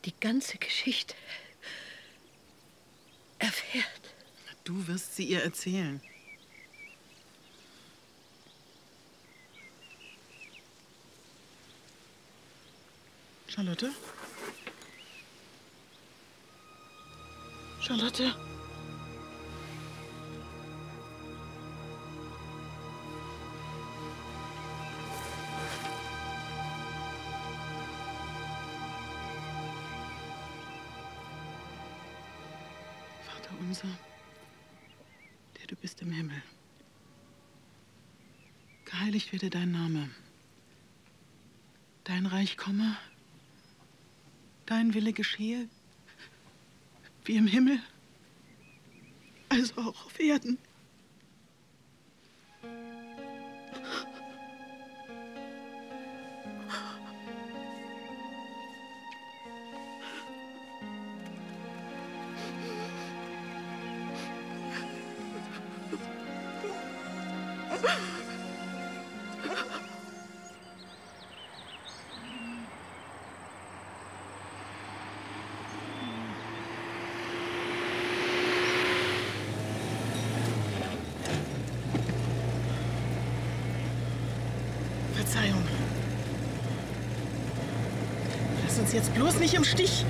die ganze Geschichte Du wirst sie ihr erzählen. Charlotte? Charlotte? Werde dein Name. Dein Reich komme, dein Wille geschehe, wie im Himmel, also auch auf Erden. Bloß nicht im Stich.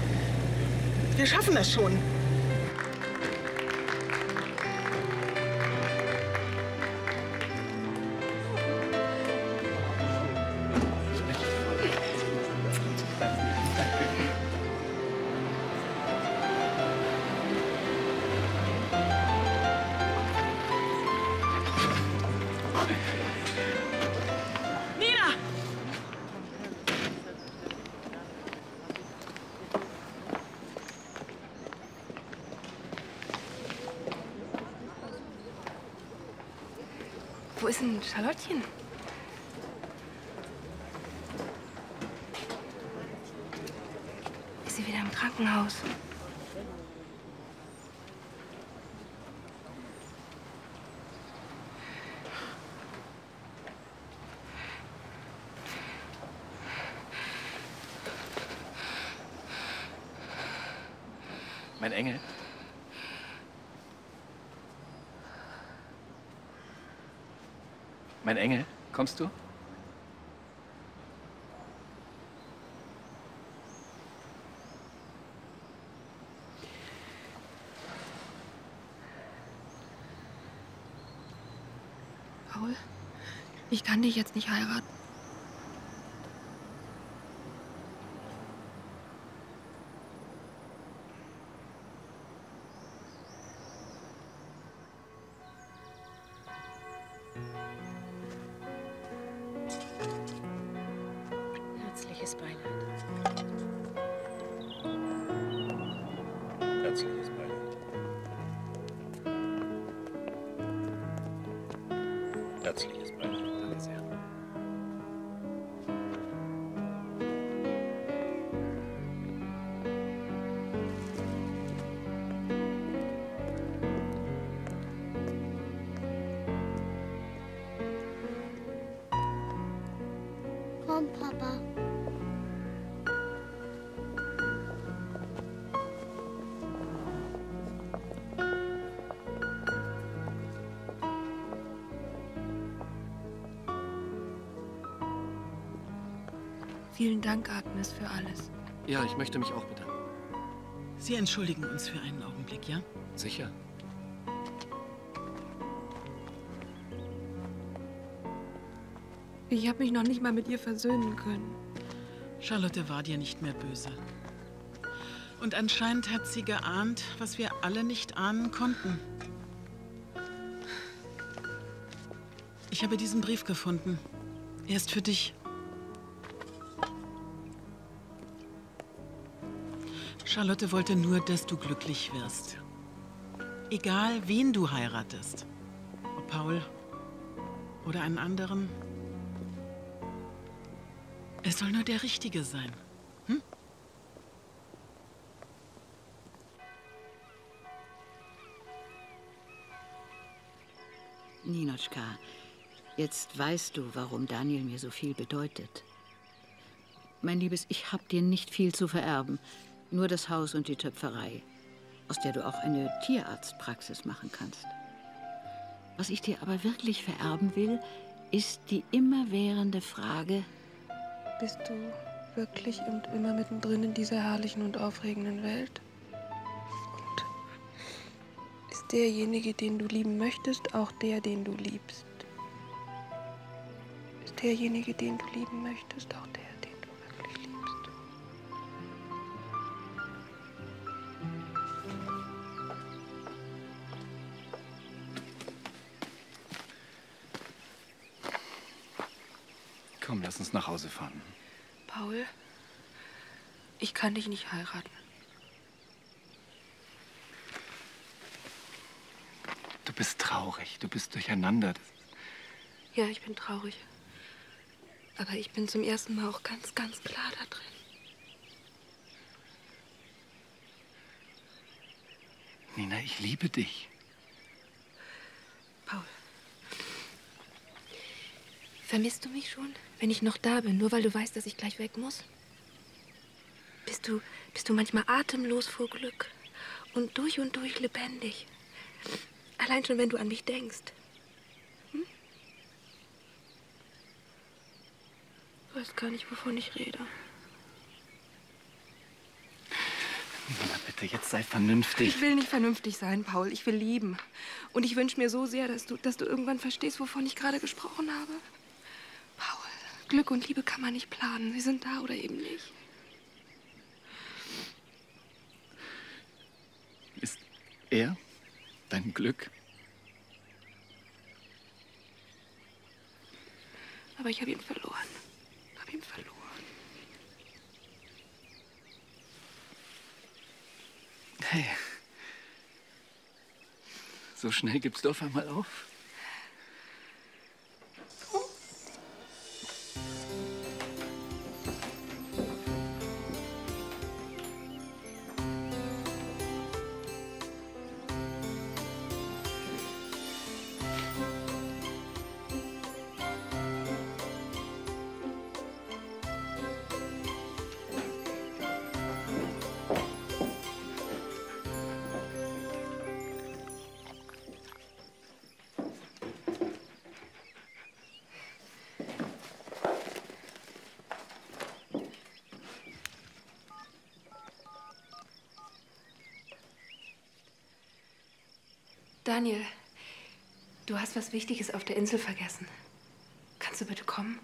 Wir schaffen das schon. Charlottchen? Ist sie wieder im Krankenhaus? Mein Engel. Mein Engel, kommst du? Paul, ich kann dich jetzt nicht heiraten. Vielen Dank, Agnes, für alles. Ja, ich möchte mich auch bedanken. Sie entschuldigen uns für einen Augenblick, ja? Sicher. Ich habe mich noch nicht mal mit ihr versöhnen können. Charlotte war dir nicht mehr böse. Und anscheinend hat sie geahnt, was wir alle nicht ahnen konnten. Ich habe diesen Brief gefunden. Er ist für dich. Charlotte wollte nur, dass du glücklich wirst. Egal, wen du heiratest. Ob Paul oder einen anderen. Es soll nur der Richtige sein. Hm? Ninochka, jetzt weißt du, warum Daniel mir so viel bedeutet. Mein Liebes, ich habe dir nicht viel zu vererben. Nur das Haus und die Töpferei, aus der du auch eine Tierarztpraxis machen kannst. Was ich dir aber wirklich vererben will, ist die immerwährende Frage, Bist du wirklich und immer mittendrin in dieser herrlichen und aufregenden Welt? Und ist derjenige, den du lieben möchtest, auch der, den du liebst? Ist derjenige, den du lieben möchtest, auch der, uns nach Hause fahren. Paul, ich kann dich nicht heiraten. Du bist traurig, du bist durcheinander. Ja, ich bin traurig. Aber ich bin zum ersten Mal auch ganz, ganz klar da drin. Nina, ich liebe dich. Paul. Vermisst du mich schon, wenn ich noch da bin, nur weil du weißt, dass ich gleich weg muss? Bist du, bist du manchmal atemlos vor Glück und durch und durch lebendig? Allein schon, wenn du an mich denkst. Hm? Du weißt gar nicht, wovon ich rede. Nina, bitte, jetzt sei vernünftig. Ich will nicht vernünftig sein, Paul. Ich will lieben. Und ich wünsche mir so sehr, dass du, dass du irgendwann verstehst, wovon ich gerade gesprochen habe. Glück und Liebe kann man nicht planen. Sie sind da oder eben nicht. Ist er dein Glück? Aber ich habe ihn verloren. Habe ihn verloren. Hey. So schnell gibst du auf einmal auf? Daniel, du hast was Wichtiges auf der Insel vergessen. Kannst du bitte kommen?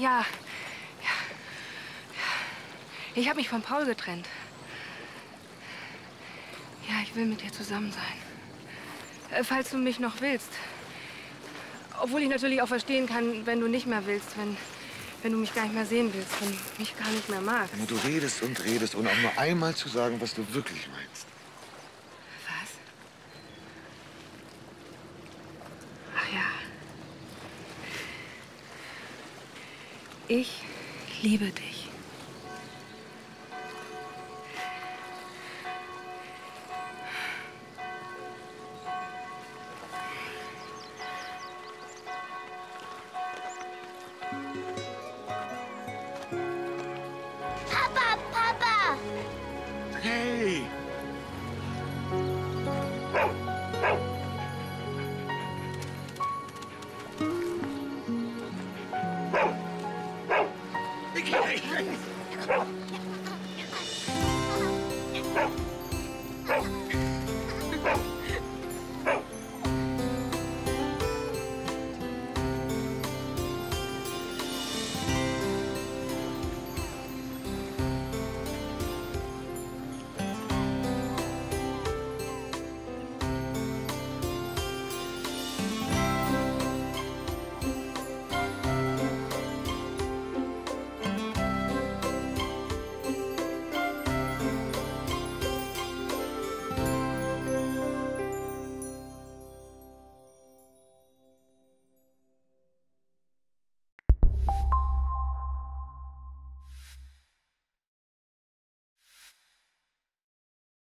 Ja. ja. Ich habe mich von Paul getrennt. Ja, ich will mit dir zusammen sein. Äh, Falls du mich noch willst. Obwohl ich natürlich auch verstehen kann, wenn du nicht mehr willst, wenn, wenn du mich gar nicht mehr sehen willst, wenn mich gar nicht mehr magst. Nur du redest und redest, ohne auch nur einmal zu sagen, was du wirklich meinst. Was? Ach ja. Ich liebe dich.